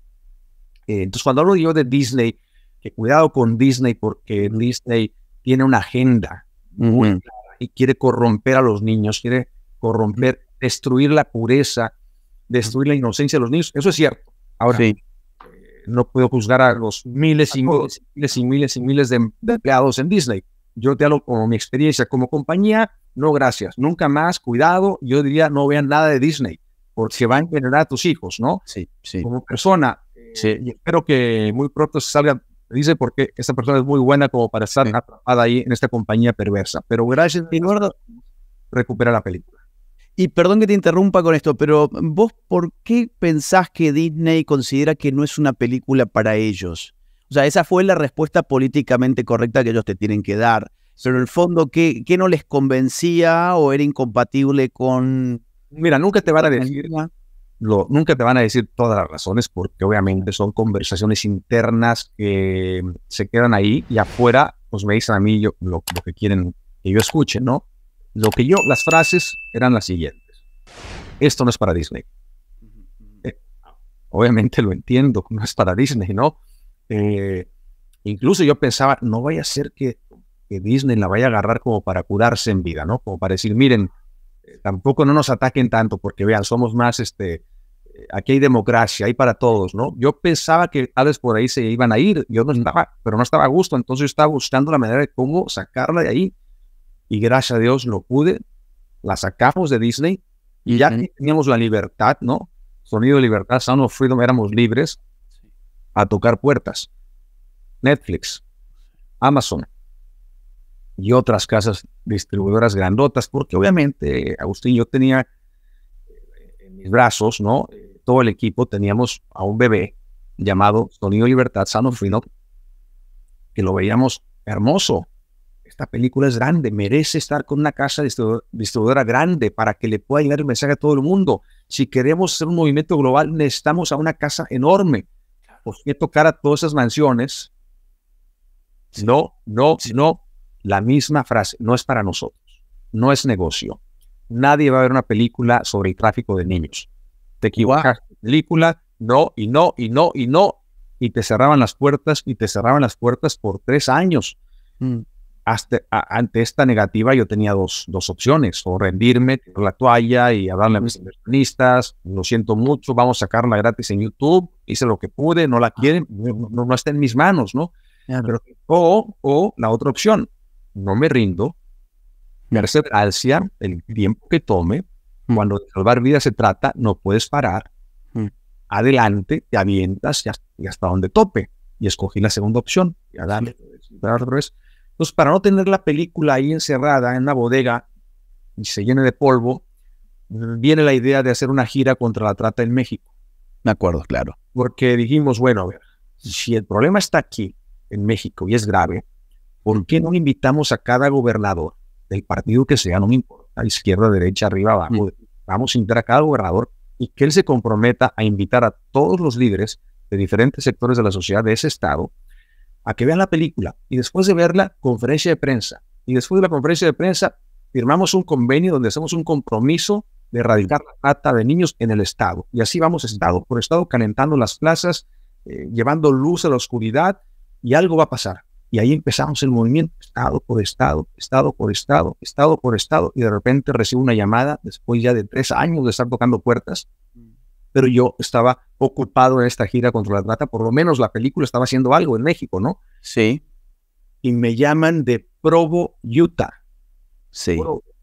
Eh, entonces, cuando hablo yo de Disney, que cuidado con Disney porque Disney tiene una agenda muy clara y quiere corromper a los niños, quiere corromper, destruir la pureza, destruir la inocencia de los niños. Eso es cierto. Ahora, sí no puedo juzgar a los miles y miles, y miles y miles de, empleados en Disney. Yo te hablo como mi experiencia como compañía, no gracias, nunca más, cuidado, yo diría no vean nada de Disney, porque va a envenenar a tus hijos, ¿no? Sí, sí. Como persona, sí. y espero que muy pronto se salga, dice porque esta persona es muy buena como para estar atrapada ahí en esta compañía perversa, pero gracias, Eduardo, recupera la película. Y perdón que te interrumpa con esto, pero vos, ¿por qué pensás que Disney considera que no es una película para ellos? O sea, esa fue la respuesta políticamente correcta que ellos te tienen que dar. Pero en el fondo, ¿qué, qué no les convencía o era incompatible con... Mira, nunca te van a decir... Lo, nunca te van a decir todas las razones porque obviamente son conversaciones internas que se quedan ahí y afuera pues me dicen a mí yo, lo, lo que quieren que yo escuche, ¿no? Lo que yo, las frases eran las siguientes. Esto no es para Disney. Eh, obviamente lo entiendo, no es para Disney, ¿no? Eh, incluso yo pensaba, no vaya a ser que, Disney la vaya a agarrar como para curarse en vida, ¿no? Como para decir, miren, eh, tampoco no nos ataquen tanto, porque vean, somos más, este, aquí hay democracia, hay para todos, ¿no? Yo pensaba que tal vez por ahí se iban a ir, yo no estaba, pero no estaba a gusto, entonces yo estaba buscando la manera de cómo sacarla de ahí y gracias a Dios lo pude, la sacamos de Disney y ya teníamos la libertad, ¿no? Sonido de libertad, Sound of Freedom, éramos libres a tocar puertas. Netflix, Amazon y otras casas distribuidoras grandotas, porque obviamente, Agustín, yo tenía en mis brazos, ¿no? Todo el equipo teníamos a un bebé llamado Sonido Libertad, of Freedom, que lo veíamos hermoso, esta película es grande, merece estar con una casa distribuidora grande para que le pueda llegar el mensaje a todo el mundo. Si queremos hacer un movimiento global, necesitamos a una casa enorme. ¿Por qué tocar a todas esas mansiones? No, no, no. La misma frase, no es para nosotros, no es negocio. Nadie va a ver una película sobre el tráfico de niños. Te equivocas, película, no, y no, y no, y no. Y te cerraban las puertas, y te cerraban las puertas por tres años. Mm ante esta negativa yo tenía dos, dos opciones, o rendirme, tirar la toalla y hablarle a mis inversionistas, lo siento mucho, vamos a sacarla gratis en YouTube, hice lo que pude, no la quieren, no, no, está en mis manos, ¿no? o, o la otra opción, no me rindo, perseverancia, el tiempo que tome, cuando de salvar vidas se trata, no puedes parar, adelante, te avientas y hasta, donde tope. Y escogí la segunda opción, y a darle. Entonces, para no tener la película ahí encerrada en una bodega y se llene de polvo, viene la idea de hacer una gira contra la trata en México. De acuerdo, claro. Porque dijimos, bueno, a ver, si el problema está aquí, en México, y es grave, ¿por qué no invitamos a cada gobernador del partido que sea, no me importa, izquierda, derecha, arriba, abajo, mm. vamos a invitar a cada gobernador y que él se comprometa a invitar a todos los líderes de diferentes sectores de la sociedad de ese estado a que vean la película y después de verla, conferencia de prensa. Y después de la conferencia de prensa, firmamos un convenio donde hacemos un compromiso de erradicar la trata de niños en el Estado. Y así vamos Estado por Estado calentando las plazas, eh, llevando luz a la oscuridad y algo va a pasar. Y ahí empezamos el movimiento, Estado por Estado, Estado por Estado, Estado por Estado. Y de repente recibo una llamada después ya de tres años de estar tocando puertas. Pero yo estaba ocupado en esta gira contra la trata, por lo menos la película estaba haciendo algo en México, ¿no? Sí. Y me llaman de Provo, Utah. Sí.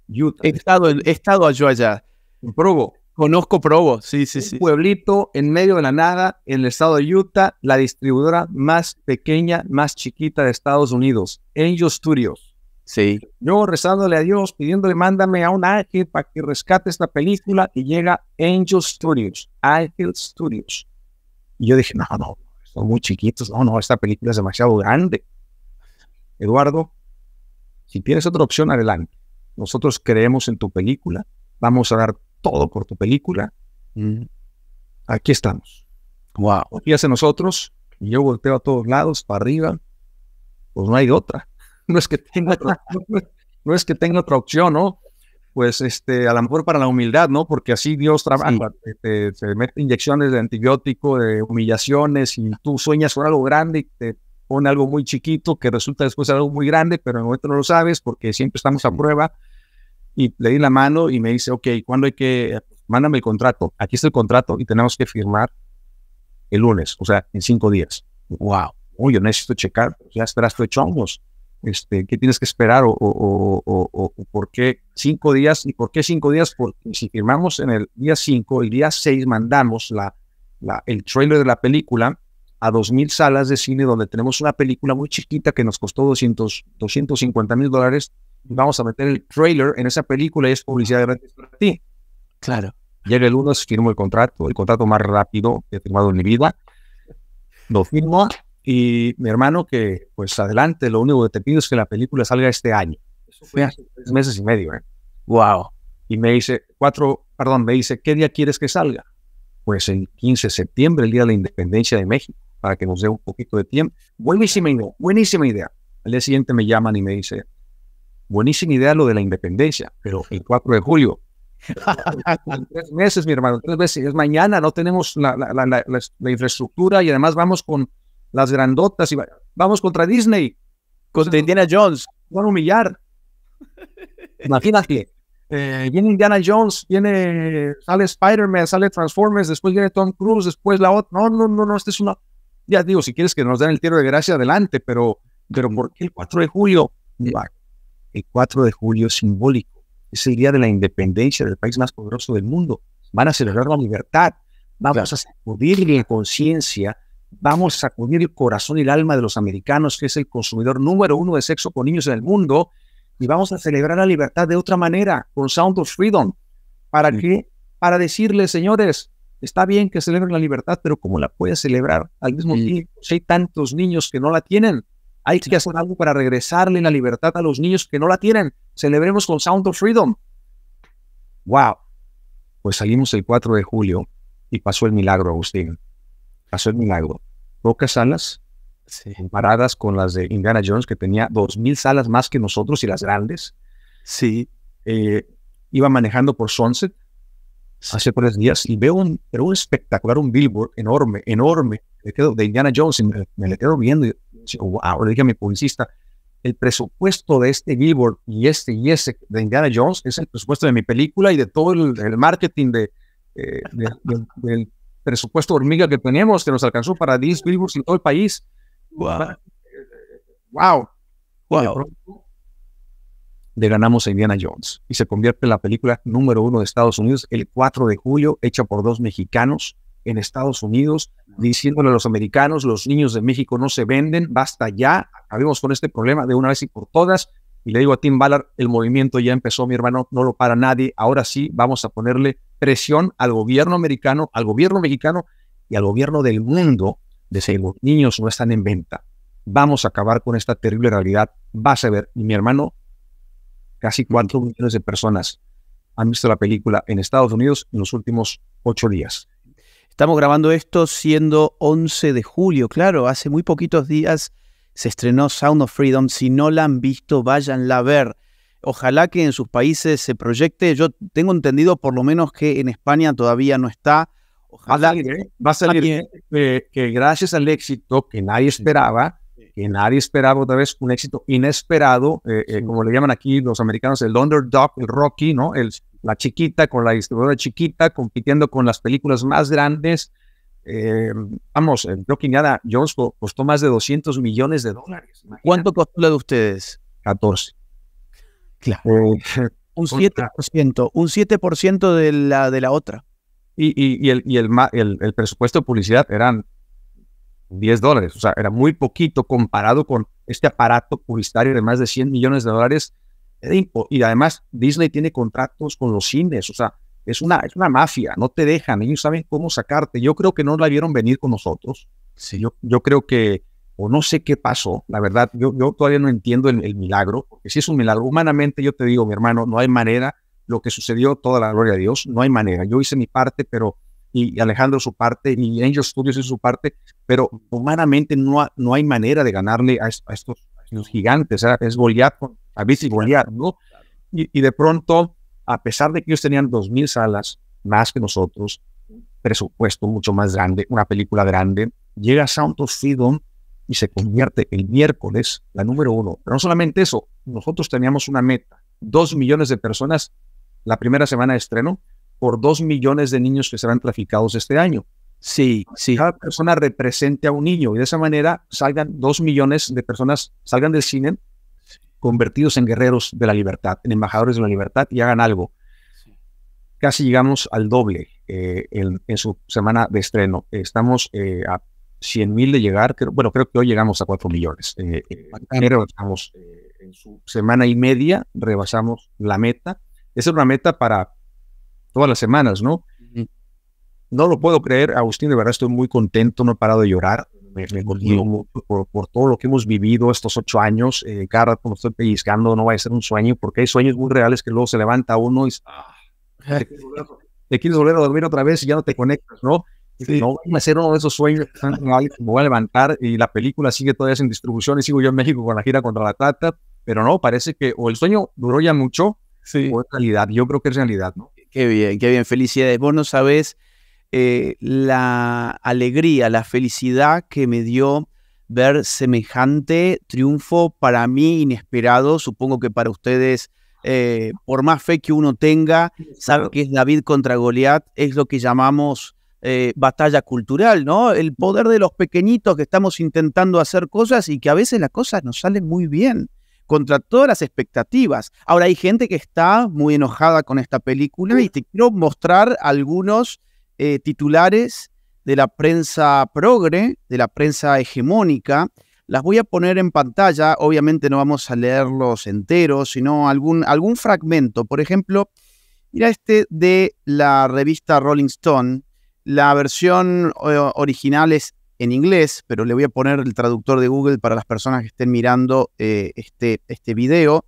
Utah. He estado, he estado yo allá. En Provo. Conozco Provo, sí, sí, sí. Un pueblito en medio de la nada, en el estado de Utah, la distribuidora más pequeña, más chiquita de Estados Unidos, Angel Studios. Sí. Yo rezándole a Dios, pidiéndole, mándame a un ángel para que rescate esta película y llega Angel Studios, Angel Studios. Y yo dije, no, no, son muy chiquitos, no, no, esta película es demasiado grande. Eduardo, si tienes otra opción, adelante. Nosotros creemos en tu película, vamos a dar todo por tu película. Mm. Aquí estamos. Wow. Hace nosotros, y yo volteo a todos lados, para arriba, pues no hay otra. No es que tenga otra, no, es que tenga otra opción, ¿no? Pues este, a lo mejor para la humildad, ¿no? Porque así Dios trabaja, te, mete inyecciones de antibiótico, de humillaciones, y tú sueñas con algo grande y te pone algo muy chiquito que resulta después algo muy grande, pero en el momento no lo sabes porque siempre estamos a prueba y le di la mano y me dice, ok, ¿cuándo hay que, mándame el contrato? Aquí está el contrato y tenemos que firmar el lunes, o sea, en cinco días. Wow, yo necesito checar, ya esperaste ocho años. Este, ¿Qué tienes que esperar o, o, o, o, por qué cinco días? ¿Y por qué cinco días? Porque si firmamos en el día cinco, el día seis mandamos la, la, el trailer de la película a dos mil salas de cine donde tenemos una película muy chiquita que nos costó 200, 250 mil dólares vamos a meter el trailer en esa película y es publicidad gratis para ti. Claro. Llega el lunes, firmo el contrato, el contrato más rápido que he firmado en mi vida. Lo firmo y mi hermano que, pues adelante, lo único que te pido es que la película salga este año. Eso fue hace tres meses y medio. ¿eh? Wow. Y me dice, cuatro, perdón, me dice, ¿qué día quieres que salga? Pues el 15 de septiembre, el día de la independencia de México, para que nos dé un poquito de tiempo. Buenísima idea, buenísima idea. Al día siguiente me llaman y me dice, buenísima idea lo de la independencia, pero el 4 de julio. tres meses, mi hermano, tres meses. Es mañana, no tenemos la, la, infraestructura y además vamos con las grandotas y vamos contra Disney. Contra Indiana Jones. Van a humillar. Imagínate. Eh, viene Indiana Jones, viene, sale Spider-Man, sale Transformers, después viene Tom Cruise, después la otra. No, no, no, no, este es una. Ya digo, si quieres que nos den el tiro de gracia, adelante, pero, pero ¿por qué el 4 de julio? El 4 de julio simbólico. Es el día de la independencia del país más poderoso del mundo. Van a celebrar la libertad. Vamos a sacudir la conciencia. Vamos a sacudir el corazón y el alma de los americanos, que es el consumidor número uno de sexo con niños en el mundo. Y vamos a celebrar la libertad de otra manera, con Sound of Freedom. ¿Para qué? Para decirles, señores, está bien que celebren la libertad, pero ¿cómo la puede celebrar al mismo tiempo si hay tantos niños que no la tienen? Hay que hacer algo para regresarle la libertad a los niños que no la tienen. Celebremos con Sound of Freedom. Wow. Pues salimos el 4 de julio y pasó el milagro, Agustín. Pasó el milagro. Pocas salas comparadas con las de Indiana Jones, que tenía dos mil salas más que nosotros y las grandes. Sí. Eh, iba manejando por Sunset hace tres días y veo un, pero un espectacular, un billboard enorme, enorme, de Indiana Jones y me, me le quedo viendo y ahora dije a mi publicista, el presupuesto de este billboard y este y ese de Indiana Jones es el presupuesto de mi película y de todo el, marketing de, eh, del presupuesto hormiga que teníamos que nos alcanzó para 10 billboards en todo el país. Wow. Wow. wow. Le ganamos a Indiana Jones y se convierte en la película número uno de Estados Unidos el 4 de julio, hecha por dos mexicanos en Estados Unidos, diciéndole a los americanos, los niños de México no se venden, basta ya, acabemos con este problema de una vez y por todas. Y le digo a Tim Ballard, el movimiento ya empezó, mi hermano, no lo para nadie, ahora sí vamos a ponerle presión al gobierno americano, al gobierno mexicano y al gobierno del mundo de que los niños no están en venta. Vamos a acabar con esta terrible realidad, vas a ver. Y mi hermano, Casi 4 millones de personas han visto la película en Estados Unidos en los últimos ocho días. Estamos grabando esto siendo 11 de julio, claro, hace muy poquitos días se estrenó Sound of Freedom. Si no la han visto, váyanla a ver. Ojalá que en sus países se proyecte. Yo tengo entendido por lo menos que en España todavía no está. Ojalá va a salir, ¿eh? que gracias al éxito que nadie esperaba, que nadie esperaba otra vez, un éxito inesperado, eh, eh, como le llaman aquí los americanos, el underdog, el Rocky, ¿no? El, la chiquita con la distribuidora chiquita, compitiendo con las películas más grandes. Eh, vamos, creo que Indiana Jones costó más de 200 millones de dólares. ¿Cuánto costó la de ustedes? 14. Claro. un 7%, un 7% de la, de la otra. Y, y, el, y el, el, el, presupuesto de publicidad eran 10 dólares, o sea, era muy poquito comparado con este aparato publicitario de más de 100 millones de dólares. Y además, Disney tiene contratos con los cines, o sea, es una, es una mafia, no te dejan, ellos saben cómo sacarte. Yo creo que no la vieron venir con nosotros. Sí. Yo, yo creo que, o no sé qué pasó, la verdad, yo, yo todavía no entiendo el, el, milagro, porque si es un milagro, humanamente yo te digo, mi hermano, no hay manera, lo que sucedió, toda la gloria a Dios, no hay manera. Yo hice mi parte, pero y Alejandro su parte, y Angel Studios hizo su parte, pero humanamente no, no hay manera de ganarle a, estos, gigantes, es Goliat, a veces Goliat, ¿no? Y, de pronto, a pesar de que ellos tenían 2.000 salas más que nosotros, presupuesto mucho más grande, una película grande, llega Sound of Freedom y se convierte el miércoles la número uno. Pero no solamente eso, nosotros teníamos una meta, dos millones de personas la primera semana de estreno, por dos millones de niños que serán traficados este año. Sí, sí. Cada persona represente a un niño y de esa manera salgan dos millones de personas, salgan del cine convertidos en guerreros de la libertad, en embajadores de la libertad y hagan algo. Casi llegamos al doble eh, en, su semana de estreno. Estamos eh, a 100 mil de llegar, bueno, creo que hoy llegamos a 4 millones. Eh, rebasamos en su semana y media, rebasamos la meta. Esa es una meta para todas las semanas, ¿no? No lo puedo creer, Agustín, de verdad estoy muy contento, no he parado de llorar. Me, me mucho por, todo lo que hemos vivido estos ocho años. Eh, cada como estoy pellizcando, no va a ser un sueño, porque hay sueños muy reales que luego se levanta uno y ah, te, quieres volver a dormir otra vez y ya no te conectas, ¿no? No va a ser uno de esos sueños me voy a levantar y la película sigue todavía en distribución y sigo yo en México con la gira contra la trata, pero no, parece que o el sueño duró ya mucho sí. o es realidad. Yo creo que es realidad, ¿no? Qué bien, qué bien, felicidades. Vos no sabés eh, la alegría, la felicidad que me dio ver semejante triunfo para mí inesperado, supongo que para ustedes, eh, por más fe que uno tenga, sabe que es David contra Goliat, es lo que llamamos eh, batalla cultural, ¿no? El poder de los pequeñitos que estamos intentando hacer cosas y que a veces las cosas nos salen muy bien contra todas las expectativas. Ahora hay gente que está muy enojada con esta película y te quiero mostrar algunos eh, titulares de la prensa progre, de la prensa hegemónica. Las voy a poner en pantalla, obviamente no vamos a leerlos enteros, sino algún, algún fragmento. Por ejemplo, mira este de la revista Rolling Stone. La versión eh, original es en inglés, pero le voy a poner el traductor de Google para las personas que estén mirando eh, este, este video.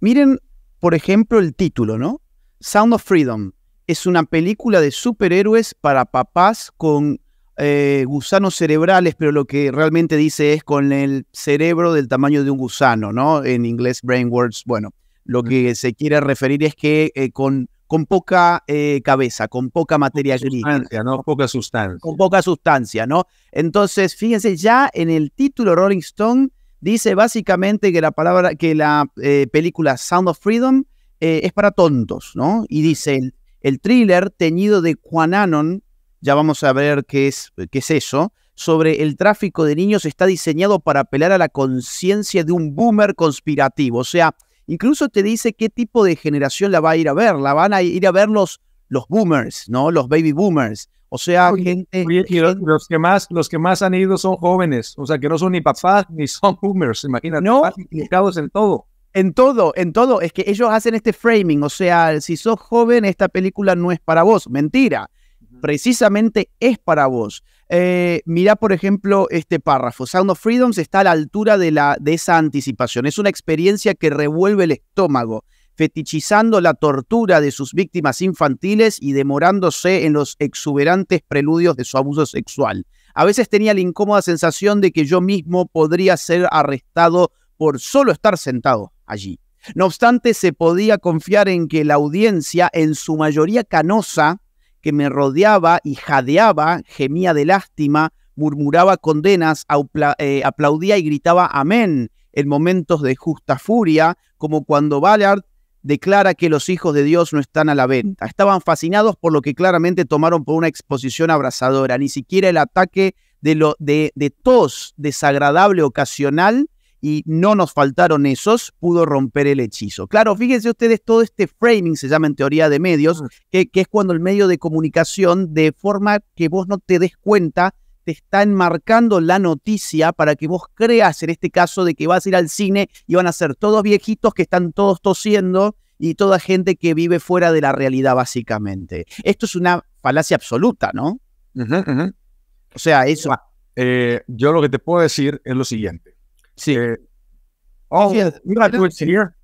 miren, por ejemplo, el título, ¿no? Sound of Freedom. Es una película de superhéroes para papás con eh, gusanos cerebrales, pero lo que realmente dice es con el cerebro del tamaño de un gusano, ¿no? En inglés, brainwords. Bueno, lo que se quiere referir es que eh, con con poca eh, cabeza, con poca materia gris. ¿no? Poca sustancia. Con poca sustancia, ¿no? Entonces, fíjense, ya en el título Rolling Stone dice básicamente que la palabra, que la eh, película Sound of Freedom eh, es para tontos, ¿no? Y dice, el, el thriller teñido de Quananon, ya vamos a ver qué es, qué es eso, sobre el tráfico de niños está diseñado para apelar a la conciencia de un boomer conspirativo. O sea, Incluso te dice qué tipo de generación la va a ir a ver. La van a ir a ver los, los boomers, ¿no? Los baby boomers. O sea, gente, los, que más, los que más han ido son jóvenes, o sea, que no son ni papás ni son boomers, imagínate, no, implicados en todo. En todo, en todo. Es que ellos hacen este framing, o sea, si sos joven, esta película no es para vos. Mentira. Precisamente es para vos. Eh, mirá, por ejemplo, este párrafo. Sound of Freedoms está a la altura de, la, de esa anticipación. Es una experiencia que revuelve el estómago, fetichizando la tortura de sus víctimas infantiles y demorándose en los exuberantes preludios de su abuso sexual. A veces tenía la incómoda sensación de que yo mismo podría ser arrestado por solo estar sentado allí. No obstante, se podía confiar en que la audiencia, en su mayoría canosa, que me rodeaba y jadeaba, gemía de lástima, murmuraba condenas, eh, aplaudía y gritaba amén en momentos de justa furia, como cuando Ballard declara que los hijos de Dios no están a la venta. Estaban fascinados por lo que claramente tomaron por una exposición abrasadora. Ni siquiera el ataque de, lo, de, de tos desagradable ocasional y no nos faltaron esos, pudo romper el hechizo. Claro, fíjense ustedes, todo este framing se llama en teoría de medios, que, que, es cuando el medio de comunicación, de forma que vos no te des cuenta, te está enmarcando la noticia para que vos creas, en este caso, de que vas a ir al cine y van a ser todos viejitos que están todos tosiendo y toda gente que vive fuera de la realidad, básicamente. Esto es una falacia absoluta, ¿no? O sea, eso... Eh, yo lo que te puedo decir es lo siguiente Sí. Uh, oh, yeah, you got to here.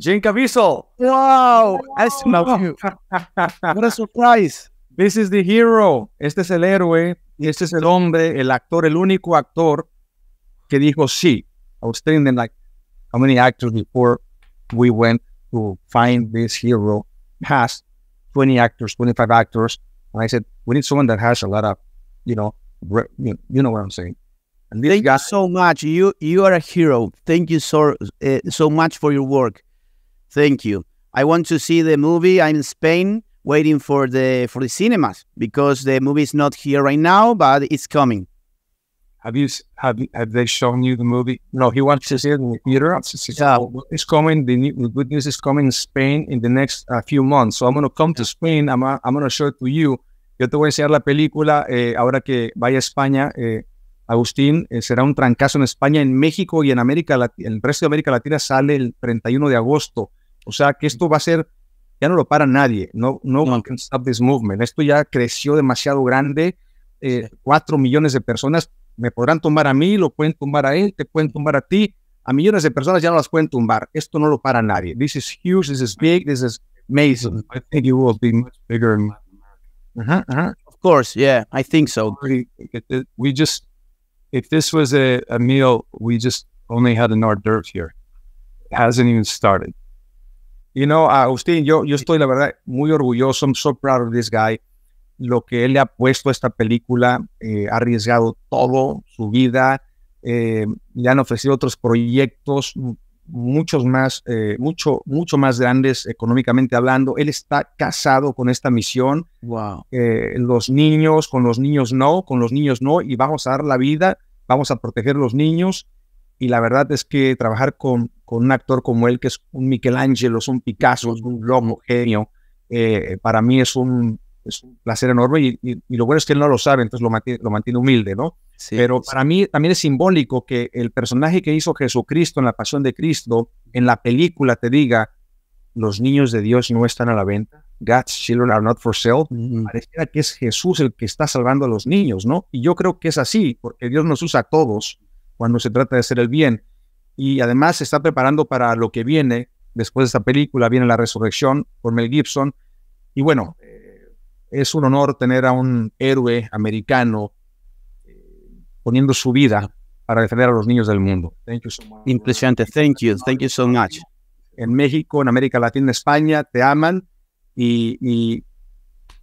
Jane Caviezel. Wow, I love you. What a surprise. This is the hero. Este es el héroe y este es el hombre, el actor, el único actor que dijo sí. I was telling them like how many actors before we went to find this hero has 20 actors, 25 actors. And I said, we need someone that has a lot of, you know, you know what I'm saying. And Thank guy, you so much. You you are a hero. Thank you so uh, so much for your work. Thank you. I want to see the movie. I'm in Spain, waiting for the for the cinemas because the movie is not here right now, but it's coming. Have you have have they shown you the movie? No, he wants to see it in the theater. Yeah. It's coming. The, new, the good news is coming in Spain in the next uh, few months. So I'm going to come to Spain. I'm I'm going to show it to you. Yo te voy a enseñar la película eh, ahora que vaya a España. Eh, Agustín, eh, será un trancazo en España, en México y en América Latina, el resto de América Latina sale el 31 de agosto. O sea que esto va a ser, ya no lo para nadie, no, no, no. can stop this movement. Esto ya creció demasiado grande, eh, cuatro millones de personas me podrán tumbar a mí, lo pueden tumbar a él, te pueden tumbar a ti, a millones de personas ya no las pueden tumbar. Esto no lo para nadie. This is huge, this is big, this is amazing. I think it will be much bigger. In uh -huh, uh -huh. Of course, yeah, I think so. We just if this was a, a meal, we just only had an hors d'oeuvre here. It hasn't even started. You know, Agustín, yo, yo estoy, la verdad, muy orgulloso. I'm so proud of this guy. Lo que él le ha puesto a esta película, eh, ha arriesgado todo, su vida. Eh, le han ofrecido otros proyectos, muchos más, eh, mucho, mucho más grandes económicamente hablando. Él está casado con esta misión. Wow. Eh, los niños, con los niños no, con los niños no, y vamos a dar la vida, vamos a proteger a los niños. Y la verdad es que trabajar con, con un actor como él, que es un Michelangelo, es un Picasso, es un lomo genio, eh, para mí es un, es un placer enorme. Y, y, lo bueno es que él no lo sabe, entonces lo mantiene, lo mantiene humilde, ¿no? Pero para mí también es simbólico que el personaje que hizo Jesucristo en la Pasión de Cristo, en la película te diga, los niños de Dios no están a la venta. God's children are not for sale. Pareciera que es Jesús el que está salvando a los niños, ¿no? Y yo creo que es así, porque Dios nos usa a todos cuando se trata de hacer el bien. Y además se está preparando para lo que viene. Después de esta película viene la resurrección por Mel Gibson. Y bueno, eh, es un honor tener a un héroe americano poniendo su vida para defender a los niños del mundo. Thank you so much. Impresionante. Thank you. Thank you so much. En México, en América Latina, España, te aman y, y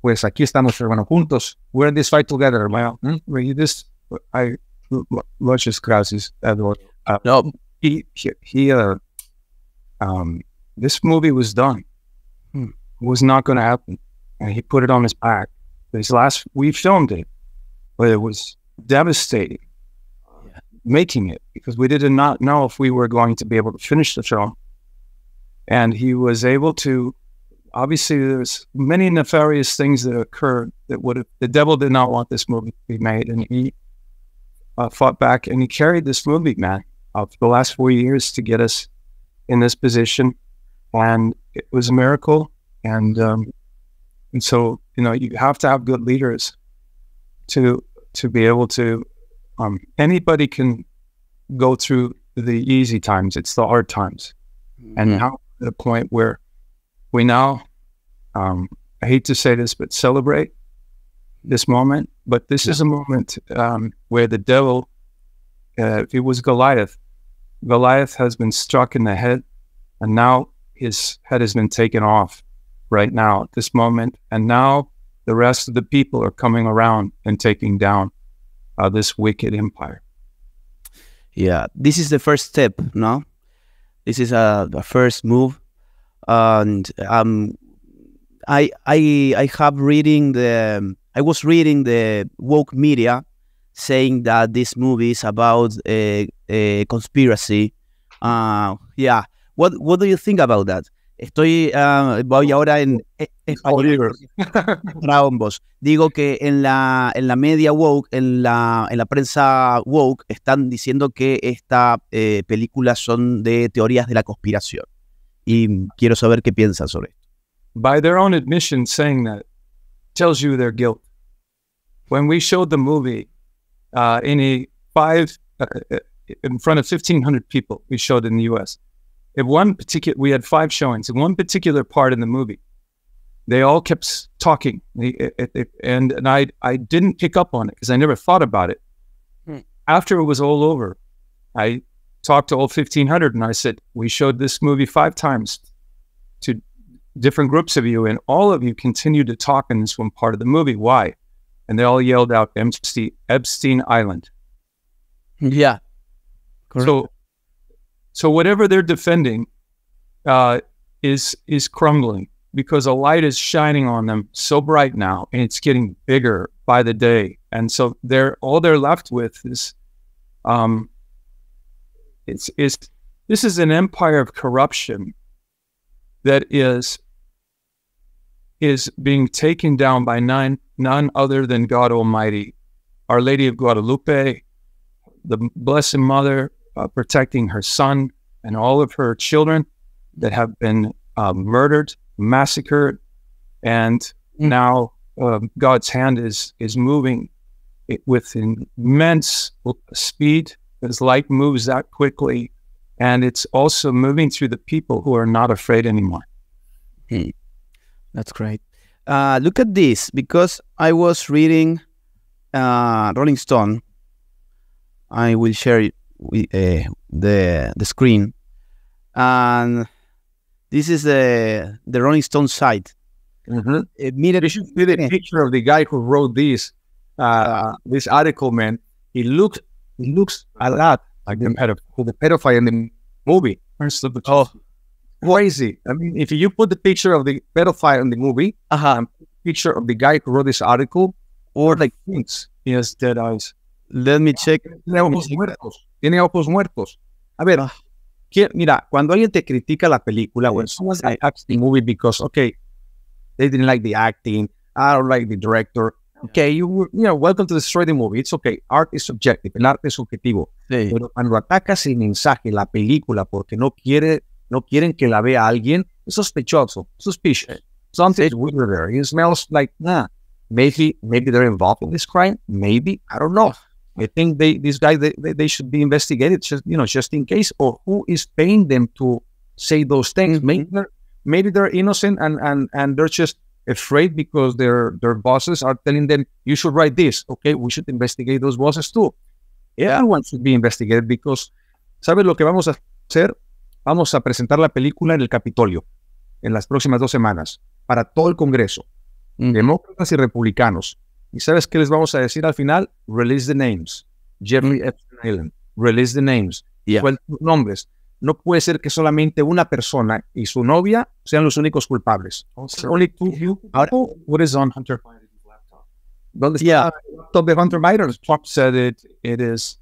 pues aquí estamos, hermano, juntos. We're in this fight together, hermano. Hmm? This, I, muchas gracias, Edward. Uh, no. He, he, he uh, um, this movie was done. Hmm. It was not going to happen. And he put it on his back. His last, we filmed it, but it was devastating yeah. making it because we did not know if we were going to be able to finish the film. And he was able to. Obviously, there's many nefarious things that occurred that would have. The devil did not want this movie to be made, and he uh, fought back and he carried this movie, man, uh, for the last four years to get us in this position. And it was a miracle. And um, and so you know you have to have good leaders to to be able to. Um, anybody can go through the easy times. It's the hard times, and Mm-hmm. now the point where we now. Um, I hate to say this, but celebrate this moment. But this is a moment um, where the devil, uh, if it was Goliath, Goliath has been struck in the head, and now his head has been taken off right now at this moment. And now the rest of the people are coming around and taking down uh, this wicked empire. Yeah, this is the first step, no? This is a, a first move, and um, I I I have reading the I was reading the woke media saying that this movie is about a, a conspiracy. Uh, yeah, what what do you think about that? Estoy ah, voy ahora en, en español para ambos. Digo que en la, en la media woke, en la, en la prensa woke, están diciendo que esta eh, película son de teorías de la conspiración. Y quiero saber qué piensan sobre esto. By their own admission, saying that tells you their guilt. When we showed the movie uh, in a five, uh, uh, in front of 1,500 people, we showed in the US. In one particular, we had five showings. In one particular part in the movie, they all kept talking, They- it- it- it- and and I I didn't pick up on it because I never thought about it. Hmm. After it was all over, I talked to all 1,500 and I said, "We showed this movie five times to different groups of you, and all of you continued to talk in this one part of the movie. Why?" And they all yelled out, "Epstein, Epstein Island." Ya. So, so whatever they're defending uh, is is crumbling because a light is shining on them so bright now, and it's getting bigger by the day. And so they're all they're left with is, um, it's is this is an empire of corruption that is is being taken down by none none other than God Almighty, Our Lady of Guadalupe, the Blessed Mother uh, protecting her son and all of her children that have been uh, murdered, massacred, and Mm. now uh, God's hand is is moving it with immense speed. As light moves that quickly, and it's also moving through the people who are not afraid anymore. That's great. Uh, look at this because I was reading uh, Rolling Stone. I will share it uh, the the screen, and this is the the Rolling Stone site. Uh, mire, You should see the picture of the guy who wrote this uh, this article, man. He looks he looks a lot like the pedophile, the pedophile in the movie. Oh, crazy! I mean, if you put the picture of the pedophile in the movie, Ajá. picture of the guy who wrote this article, or like things. He has dead eyes. Let me check. Tiene ojos muertos. Tiene ojos muertos. A ver, ¿quién- mira, cuando alguien te critica la película, when someone attacks the movie because, okay, they didn't like the acting, I don't like the director. Okay, you, were- you know, welcome to destroy the movie. It's okay. Art is subjective. El arte es subjetivo. Sí. Pero cuando atacas el mensaje, la película, porque no quiere, no quieren que la vea alguien, es sospechoso, suspicious. Something's weird there. It smells like, nah, maybe, maybe they're involved in this crime. Maybe, I don't know. I think they, these guys, they, they, should be investigated, just, you know, just in case, or who is paying them to say those things. Mhm. Maybe they're, maybe they're innocent and, and, and they're just afraid because their, their bosses are telling them, you should write this. Okay, we should investigate those bosses too. Yeah. Everyone should be investigated because, ¿sabes lo que vamos a hacer? Vamos a presentar la película en el Capitolio en las próximas dos semanas para todo el Congreso, Mm. demócratas y republicanos. ¿Y sabes qué les vamos a decir al final? Release the names. Jeffrey Epstein Island. Release the names. Yeah. Los nombres. No puede ser que solamente una persona y su novia sean los únicos culpables. Only two. Ahora, What is on Hunter? ¿dónde está Yeah. el laptop de Hunter Biden? Trump said it. It is.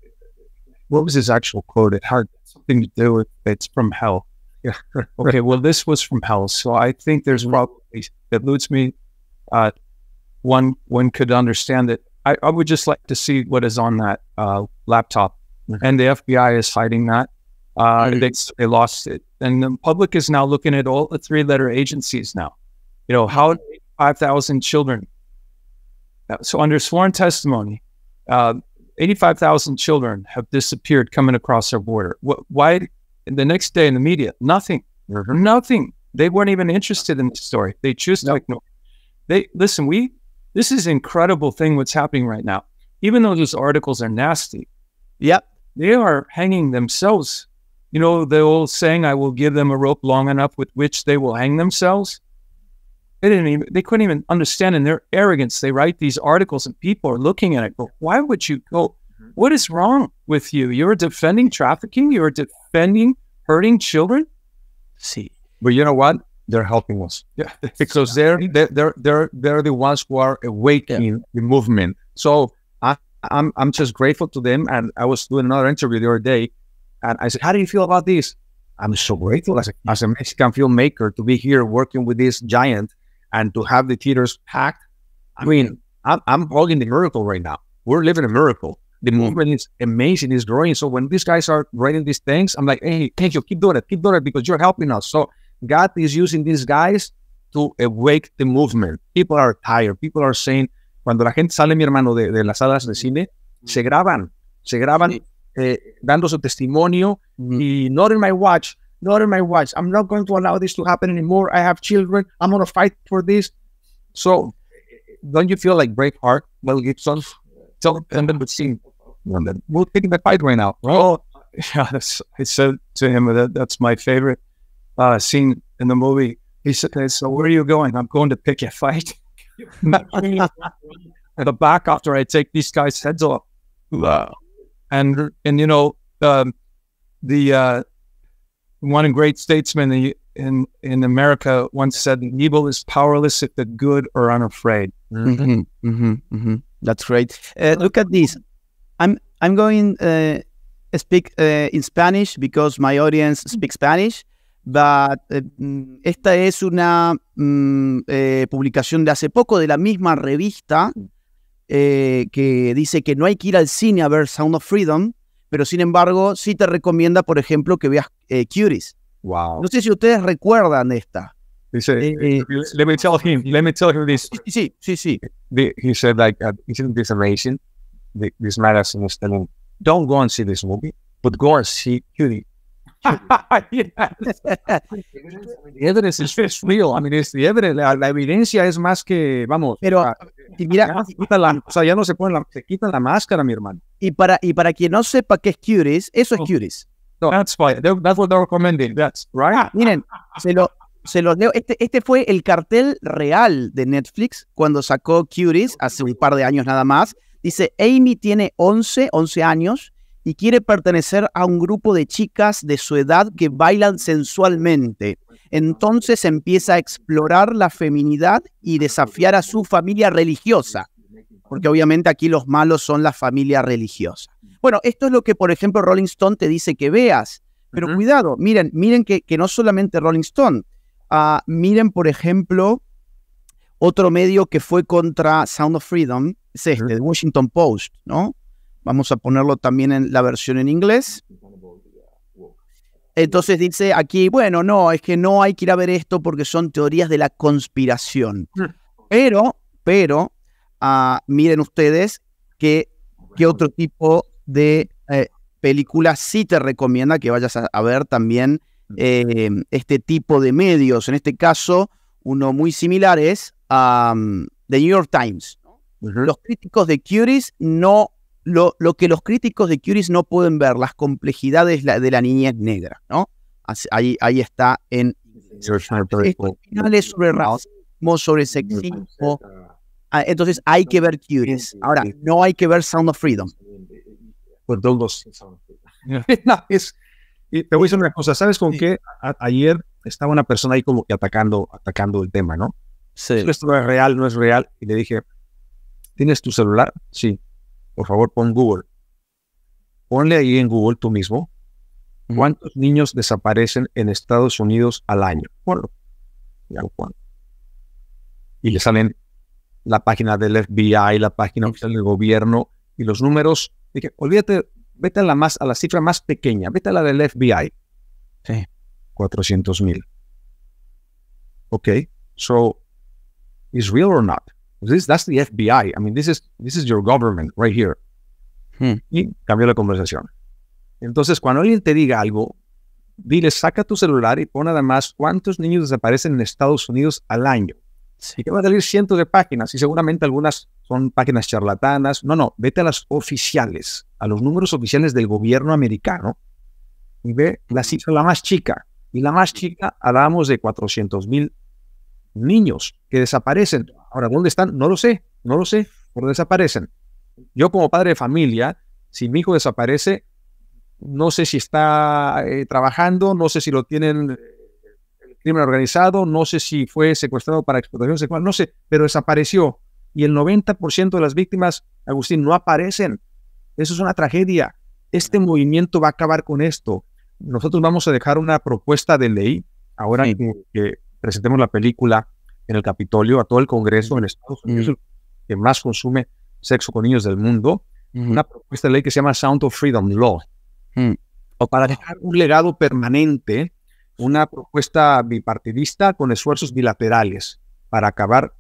What was his actual quote? It had something to do with it's from hell. Yeah. Okay, well, this was from hell, so I think there's probably that leads me. Uh, one one could understand it. I, I would just like to see what is on that uh, laptop, and the FBI is hiding that. Uh, Mhm. they they lost it, and the public is now looking at all the three letter agencies now. You know how five thousand children. So under sworn testimony, uh, 85,000 children have disappeared coming across our border. What, why? The next day in the media, nothing, Mhm. nothing. They weren't even interested in the story. They choose to No. ignore. They listen. We this is incredible thing what's happening right now. Even though those articles are nasty, Yep. they are hanging themselves. You know the old saying, "I will give them a rope long enough with which they will hang themselves." They didn't even. They couldn't even understand in their arrogance. They write these articles, and people are looking at it. But why would you go? Mm-hmm. What is wrong with you? You're defending trafficking. You're defending hurting children. See, But you know what? They're helping us Yeah, because they're they're they're they're, the ones who are awakening the movement. So I, I'm I'm just grateful to them. And I was doing another interview the other day, and I said, "How do you feel about this?" I'm so grateful as a, as a Mexican filmmaker to be here working with this giant and to have the theaters packed. I mean, I'm I'm holding the miracle right now. We're living a miracle. The movement is amazing, it's growing. So when these guys are writing these things, I'm like, hey, thank you, keep doing it, keep doing it because you're helping us. So God is using these guys to awake the movement. People are tired. People are saying, cuando la gente sale, mi hermano, de, de las salas de mm. cine, mm. se graban, se graban Sí. eh, dando su testimonio mm. y not in my watch, not in my watch. I'm not going to allow this to happen anymore. I have children. I'm going to fight for this. So don't you feel like Braveheart, Mel Gibson? So, and then with scene, we're taking the fight right now. Oh, yeah. That's, I said to him that that's my favorite uh, scene in the movie. He said, "So where are you going? I'm going to pick a fight." At the back after I take these guys' heads off. And and you know um, the uh, one great statesman in, in in America once said, "Evil is powerless if the good are unafraid." Mhm, mhm, mhm. That's great. Uh, look at this. I'm I'm going uh, speak uh, in Spanish because my audience speaks Spanish. But uh, mm, esta es una mm, eh, publicación de hace poco de la misma revista eh, que dice que no hay que ir al cine a ver Sound of Freedom, pero sin embargo sí te recomienda, por ejemplo, que veas eh, Cuties. Wow. No sé si ustedes recuerdan esta. Eh, eh, "Let me tell him. Let me tell him this." Sí, sí, sí. the, he said like uh, isn't this amazing the, this magazine is telling don't go and see this movie but go and see the evidence is, is real i mean it's the evidence la, la evidencia es más que vamos Pero, ah, y mira, ya se quita la, o sea ya no se pone la, se quita la máscara mi hermano Y para, y para quien no sepa qué es Cuties, eso es Oh. Cuties. That's why. they're- That's what they're recommending. That's right. Miren, se, lo, se los leo. Este, este fue el cartel real de Netflix cuando sacó Cuties hace un par de años nada más. Dice, Amy tiene 11, 11 años y quiere pertenecer a un grupo de chicas de su edad que bailan sensualmente. Entonces empieza a explorar la feminidad y desafiar a su familia religiosa. Porque obviamente aquí los malos son la familia religiosa. Bueno, esto es lo que, por ejemplo, Rolling Stone te dice que veas. Pero cuidado, miren, miren que, que no solamente Rolling Stone. ah, miren, por ejemplo, otro medio que fue contra Sound of Freedom, es este, The Washington Post, ¿no? Vamos a ponerlo también en la versión en inglés. Entonces dice aquí, bueno, no, es que no hay que ir a ver esto porque son teorías de la conspiración. Mm. Pero, pero, ah, miren ustedes que, qué otro tipo de eh, películas sí te recomienda que vayas a, a ver también eh, este tipo de medios. En este caso, uno muy similar es um, The New York Times. Los críticos de Curies no, lo, lo que los críticos de Curies no pueden ver, las complejidades la- de la niñez negra, ¿no? Así- Ahí, ahí está en You're trying to very Esto al final es sobre racismo, sobre sexismo. Ah, entonces hay que ver Curies. Ahora, no hay que ver Sound of Freedom. Pues todos los-. No, es- y te voy a decir una cosa, ¿sabes con qué? A- ayer estaba una persona ahí como que atacando, atacando el tema, ¿no? Sí. Esto no es real, no es real. Y le dije, ¿tienes tu celular? Sí. Por favor, pon Google. Ponle ahí en Google tú mismo. ¿Cuántos niños desaparecen en Estados Unidos al año? Ponlo. Y le salen la página del FBI, la página oficial del gobierno y los números. Dije, olvídate, vete a la, más, a la cifra más pequeña, vete a la del FBI. Sí. 400 mil. Ok, so is real or not? This that's the FBI. I mean, this is this is your government right here. Hmm. Y cambió la conversación. Entonces, cuando alguien te diga algo, dile, saca tu celular y pon nada más cuántos niños desaparecen en Estados Unidos al año. Y te van a salir cientos de páginas y seguramente algunas son páginas charlatanas. No, no, vete a las oficiales, a los números oficiales del gobierno americano y ve la cifra la más chica. Y la más chica, hablábamos de 400 mil niños que desaparecen. Ahora, ¿dónde están? No lo sé, no lo sé, pero desaparecen. Yo como padre de familia, si mi hijo desaparece, no sé si está eh, trabajando, no sé si lo tienen eh, el crimen organizado, no sé si fue secuestrado para explotación sexual, no sé, pero desapareció. Y el 90% de las víctimas, Agustín, no aparecen. Eso es una tragedia. Este movimiento va a acabar con esto. Nosotros vamos a dejar una propuesta de ley ahora Sí. que, que presentemos la película en el Capitolio a todo el Congreso en Estados Unidos, que más consume sexo con niños del mundo, una propuesta de ley que se llama Sound of Freedom Law. Mm. O para dejar un legado permanente, una propuesta bipartidista con esfuerzos bilaterales para acabar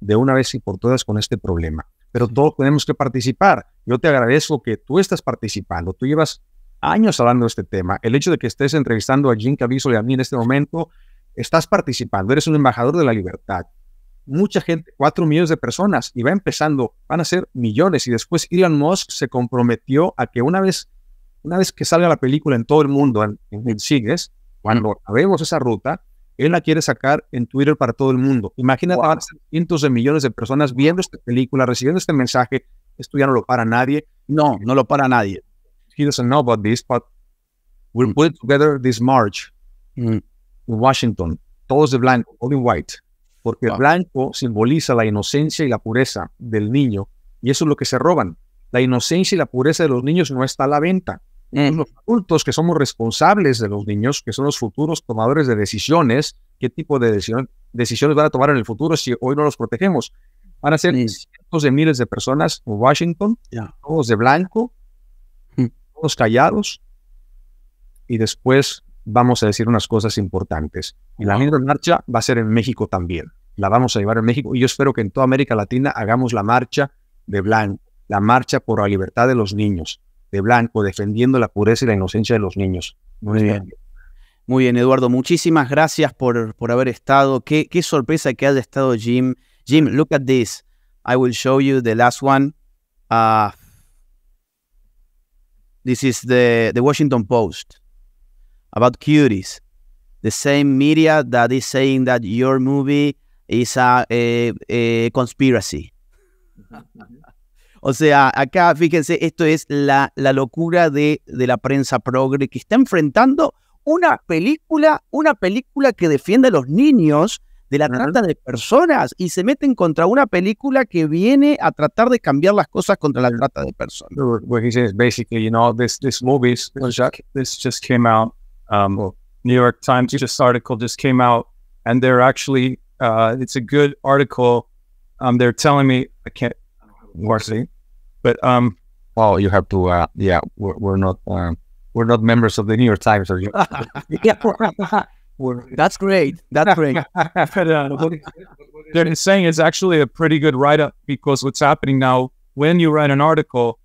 de una vez y por todas con este problema. Pero todos tenemos que participar. Yo te agradezco que tú estás participando. Tú llevas años hablando de este tema. El hecho de que estés entrevistando a Jim Caviezel y a mí en este momento, estás participando. Eres un embajador de la libertad. Mucha gente, cuatro millones de personas, y va empezando, van a ser millones. Y después Elon Musk se comprometió a que una vez, una vez que salga la película en todo el mundo, en, en Sigues, cuando acabemos esa ruta, él la quiere sacar en Twitter para todo el mundo. Imagínate, ser cientos de millones de personas viendo esta película, recibiendo este mensaje. Esto ya no lo para nadie. No, no lo para nadie. He doesn't know about this, but we'll put together this march Mm. In Washington, todos de blanco, all in white, porque el blanco simboliza la inocencia y la pureza del niño, y eso es lo que se roban. La inocencia y la pureza de los niños no está a la venta. Mm. Los adultos que somos responsables de los niños, que son los futuros tomadores de decisiones, ¿qué tipo de decisión- decisiones van a tomar en el futuro si hoy no los protegemos? Van a ser Sí. cientos de miles de personas en Washington, todos de blanco, Mm. todos callados, y después vamos a decir unas cosas importantes. Y la misma marcha va a ser en México también. La vamos a llevar en México y yo espero que en toda América Latina hagamos la marcha de blanco, la marcha por la libertad de los niños, de blanco, defendiendo la pureza y la inocencia de los niños. Muy bien. Muy bien, Eduardo. Muchísimas gracias por, por haber estado. Qué, qué sorpresa que haya estado Jim. Jim, look at this. I will show you the last one. Uh, this is the, the Washington Post about cuties. The same media that is saying that your movie is a, a- a conspiracy. O sea, acá, fíjense, esto es la, la locura de, de la prensa progre que está enfrentando una película, una película que defiende a los niños de la trata de personas y se meten contra una película que viene a tratar de cambiar las cosas contra la trata de personas. What he says basically, you know, this this movies. This just came out. Um, New York Times just article just came out, and they're actually uh, it's a good article. Um, they're telling me I can't varsity, but um, Well, you have to. Uh, yeah, we're, we're not. Um, we're not members of the New York Times, are you? we're, That's great. That's great. but, uh, they're saying it's actually a pretty good write up because what's happening now when you write an article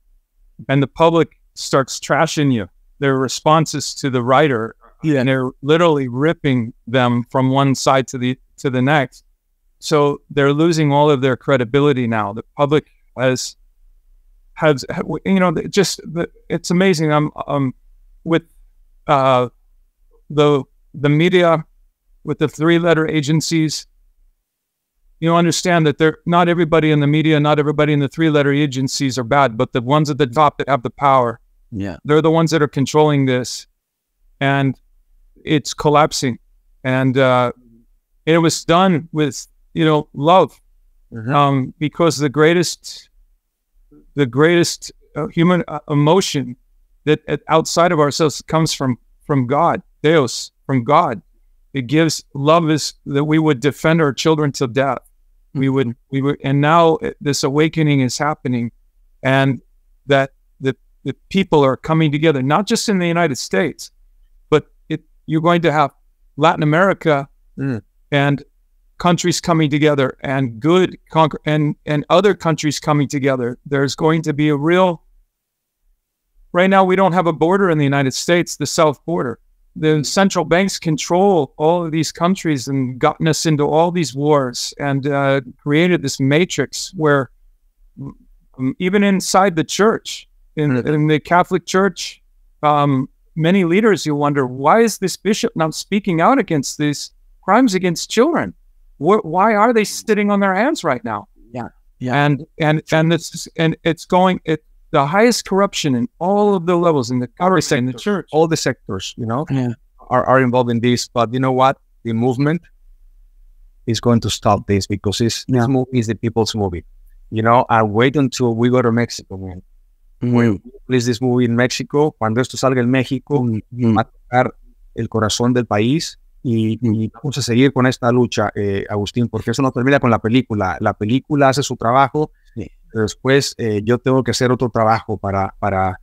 and the public starts trashing you, their responses to the writer yeah. and they're literally ripping them from one side to the to the next. So they're losing all of their credibility now. The public has has you know just the, it's amazing. I'm um with uh the the media with the three letter agencies you know, understand that they're not everybody in the media not everybody in the three letter agencies are bad but the ones at the top that have the power Yeah. they're the ones that are controlling this and it's collapsing. And uh it was done with you know love. Um because the greatest the greatest uh, human uh, emotion that uh, outside of ourselves comes from from god deus from god. It gives love is that we would defend our children till death. We would we would and now uh, this awakening is happening. And that the people are coming together not just in the united states but it you're going to have latin america Mm. and countries coming together and good conquer and and other countries coming together there's going to be a real right now we don't have a border in the United States, the south border. The central banks control all of these countries and gotten us into all these wars and uh, created this matrix where um, even inside the church, in, in the Catholic Church, um, many leaders, you wonder why is this bishop not speaking out against these crimes against children? Wh- why are they sitting on their hands right now? Yeah, yeah. And and and it's and it's going it the highest corruption in all of the levels in the government, in the church. all the sectors, you know, Yeah. are, are involved in this. But you know what? The movement is going to stop this because this, Yeah. this movie is the people's movie. You know, and wait until we go to Mexico, man. We release this movie in Mexico, cuando esto salga en México, Mm. va a tocar el corazón del país y, y vamos a seguir con esta lucha, eh, Agustín, porque eso no termina con la película. La película hace su trabajo, Sí. pero después eh, yo tengo que hacer otro trabajo para, para,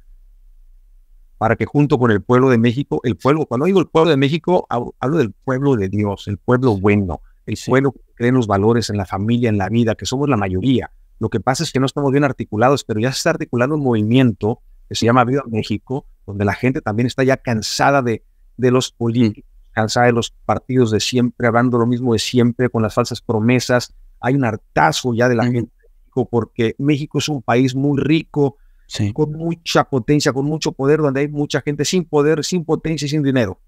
para que junto con el pueblo de México, el pueblo, cuando digo el pueblo de México, hab- hablo del pueblo de Dios, el pueblo bueno, el Sí. pueblo que cree en los valores, en la familia, en la vida, que somos la mayoría. Lo que pasa es que no estamos bien articulados, pero ya se está articulando un movimiento que se llama Viva México, donde la gente también está ya cansada de, de los políticos, cansada de los partidos de siempre, hablando lo mismo de siempre, con las falsas promesas. Hay un hartazo ya de la gente de México, porque México es un país muy rico, Sí. con mucha potencia, con mucho poder, donde hay mucha gente sin poder, sin potencia y sin dinero.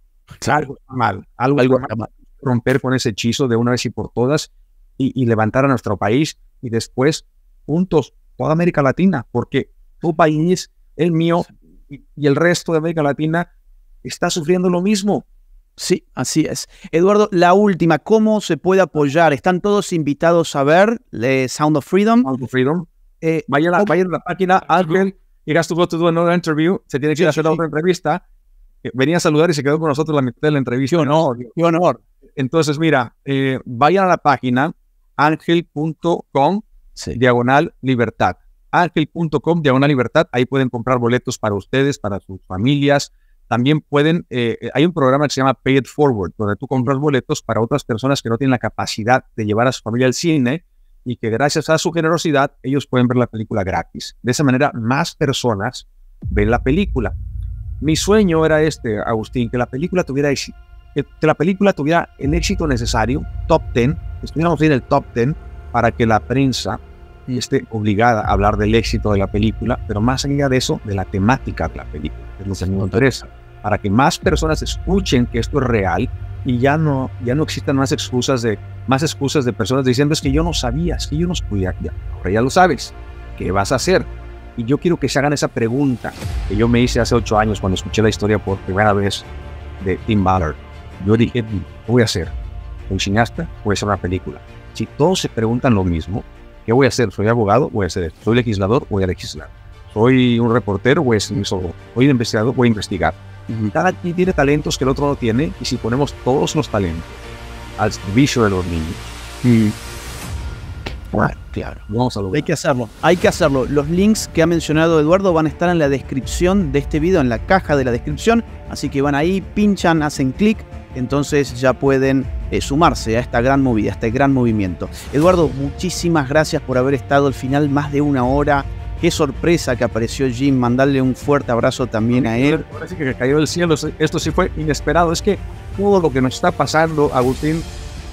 Algo está mal, algo, Algo está mal. romper con ese hechizo de una vez y por todas y, y levantar a nuestro país y después juntos toda América Latina, porque tu país, el mío y, y el resto de América Latina está sufriendo lo mismo. Sí, así es. Eduardo, la última, ¿cómo se puede apoyar? Están todos invitados a ver eh, Sound of Freedom. Sound of Freedom. Eh, Vayan a, ¿cómo- vayan a la página, Ángel, y has to go to do another interview, se tiene que ir a hacer sí, otra entrevista. Eh, Venía a saludar y se quedó con nosotros la mitad de la entrevista. Qué honor, qué honor. Entonces, mira, eh, vayan a la página angel.com Diagonal libertad. Ángel.com diagonal libertad. Ahí pueden comprar boletos para ustedes, para sus familias. También pueden, eh, eh, hay un programa que se llama Pay Forward, donde tú compras boletos para otras personas que no tienen la capacidad de llevar a su familia al cine y que gracias a su generosidad ellos pueden ver la película gratis. De esa manera, más personas ven la película. Mi sueño era este, Agustín, que la película tuviera éxito, que, la película tuviera el éxito necesario, top 10, que estuviéramos en el top 10 para que la prensa esté obligada a hablar del éxito de la película, pero más allá de eso, de la temática de la película, que es lo que me interesa, para que más personas escuchen que esto es real y ya no, ya no existan más excusas de, más excusas de personas diciendo es que yo no sabía, es que yo no sabía, ya, ahora ya lo sabes, ¿qué vas a hacer? Y yo quiero que se hagan esa pregunta que yo me hice hace ocho años cuando escuché la historia por primera vez de Tim Ballard. Yo dije, ¿qué voy a hacer? ¿Un cineasta? Voy a hacer una película. Si todos se preguntan lo mismo, ¿qué voy a hacer? ¿Soy abogado? Voy a hacer esto. ¿Soy legislador? Voy a legislar. ¿Soy un reportero? Voy a ser. ¿Soy un investigador? Voy a investigar. Cada quien tiene talentos que el otro no tiene y si ponemos todos los talentos al servicio de los niños, Claro, claro. vamos a Hay que hacerlo, hay que hacerlo. Los links que ha mencionado Eduardo van a estar en la descripción de este video, en la caja de la descripción. Así que van ahí, pinchan, hacen clic, entonces ya pueden eh, sumarse a esta gran movida, a este gran movimiento. Eduardo, muchísimas gracias por haber estado al final más de una hora. Qué sorpresa que apareció Jim, mandarle un fuerte abrazo también a él. Ahora sí que cayó del cielo. Esto sí fue inesperado. Es que todo lo que nos está pasando, Agustín,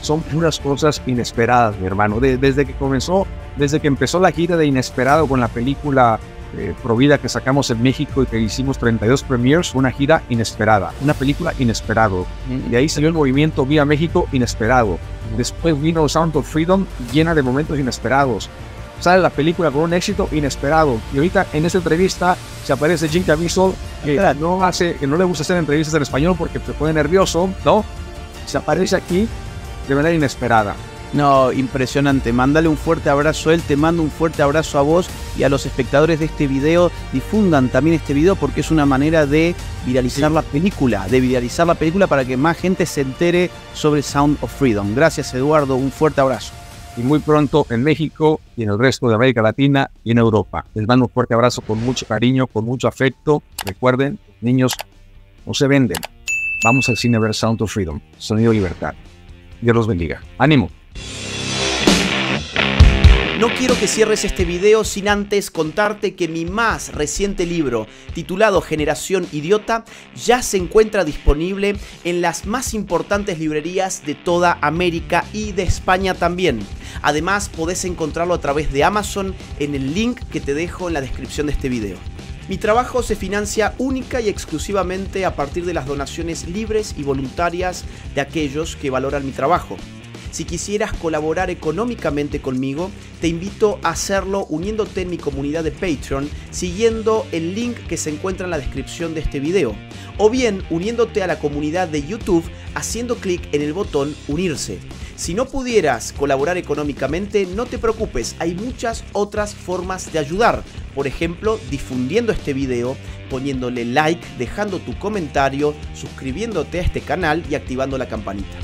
son puras cosas inesperadas, mi hermano. De- desde que comenzó, desde que empezó la gira de Inesperado con la película eh, Provida que sacamos en México y que hicimos 32 premiers, una gira inesperada, una película inesperado. De ahí salió el movimiento Vía México inesperado. Después vino Sound of Freedom llena de momentos inesperados. Sale la película con un éxito inesperado. Y ahorita en esta entrevista se aparece Jim Caviezel, que no hace, que no le gusta hacer entrevistas en español porque se pone nervioso, ¿no? Se aparece aquí de manera inesperada. No, impresionante. Mándale un fuerte abrazo a él, te mando un fuerte abrazo a vos y a los espectadores de este video. Difundan también este video porque es una manera de viralizar la película, de viralizar la película para que más gente se entere sobre Sound of Freedom. Gracias Eduardo, un fuerte abrazo. Y muy pronto en México y en el resto de América Latina y en Europa. Les mando un fuerte abrazo con mucho cariño, con mucho afecto. Recuerden, niños, no se venden. Vamos al cine a ver Sound of Freedom, Sonido Libertad. Dios los bendiga. Ánimo. No quiero que cierres este video sin antes contarte que mi más reciente libro, titulado Generación Idiota, ya se encuentra disponible en las más importantes librerías de toda América y de España también. Además, podés encontrarlo a través de Amazon en el link que te dejo en la descripción de este video. Mi trabajo se financia única y exclusivamente a partir de las donaciones libres y voluntarias de aquellos que valoran mi trabajo. Si quisieras colaborar económicamente conmigo, te invito a hacerlo uniéndote en mi comunidad de Patreon, siguiendo el link que se encuentra en la descripción de este video, o bien uniéndote a la comunidad de YouTube haciendo clic en el botón unirse. Si no pudieras colaborar económicamente, no te preocupes, hay muchas otras formas de ayudar. Por ejemplo, difundiendo este video, poniéndole like, dejando tu comentario, suscribiéndote a este canal y activando la campanita.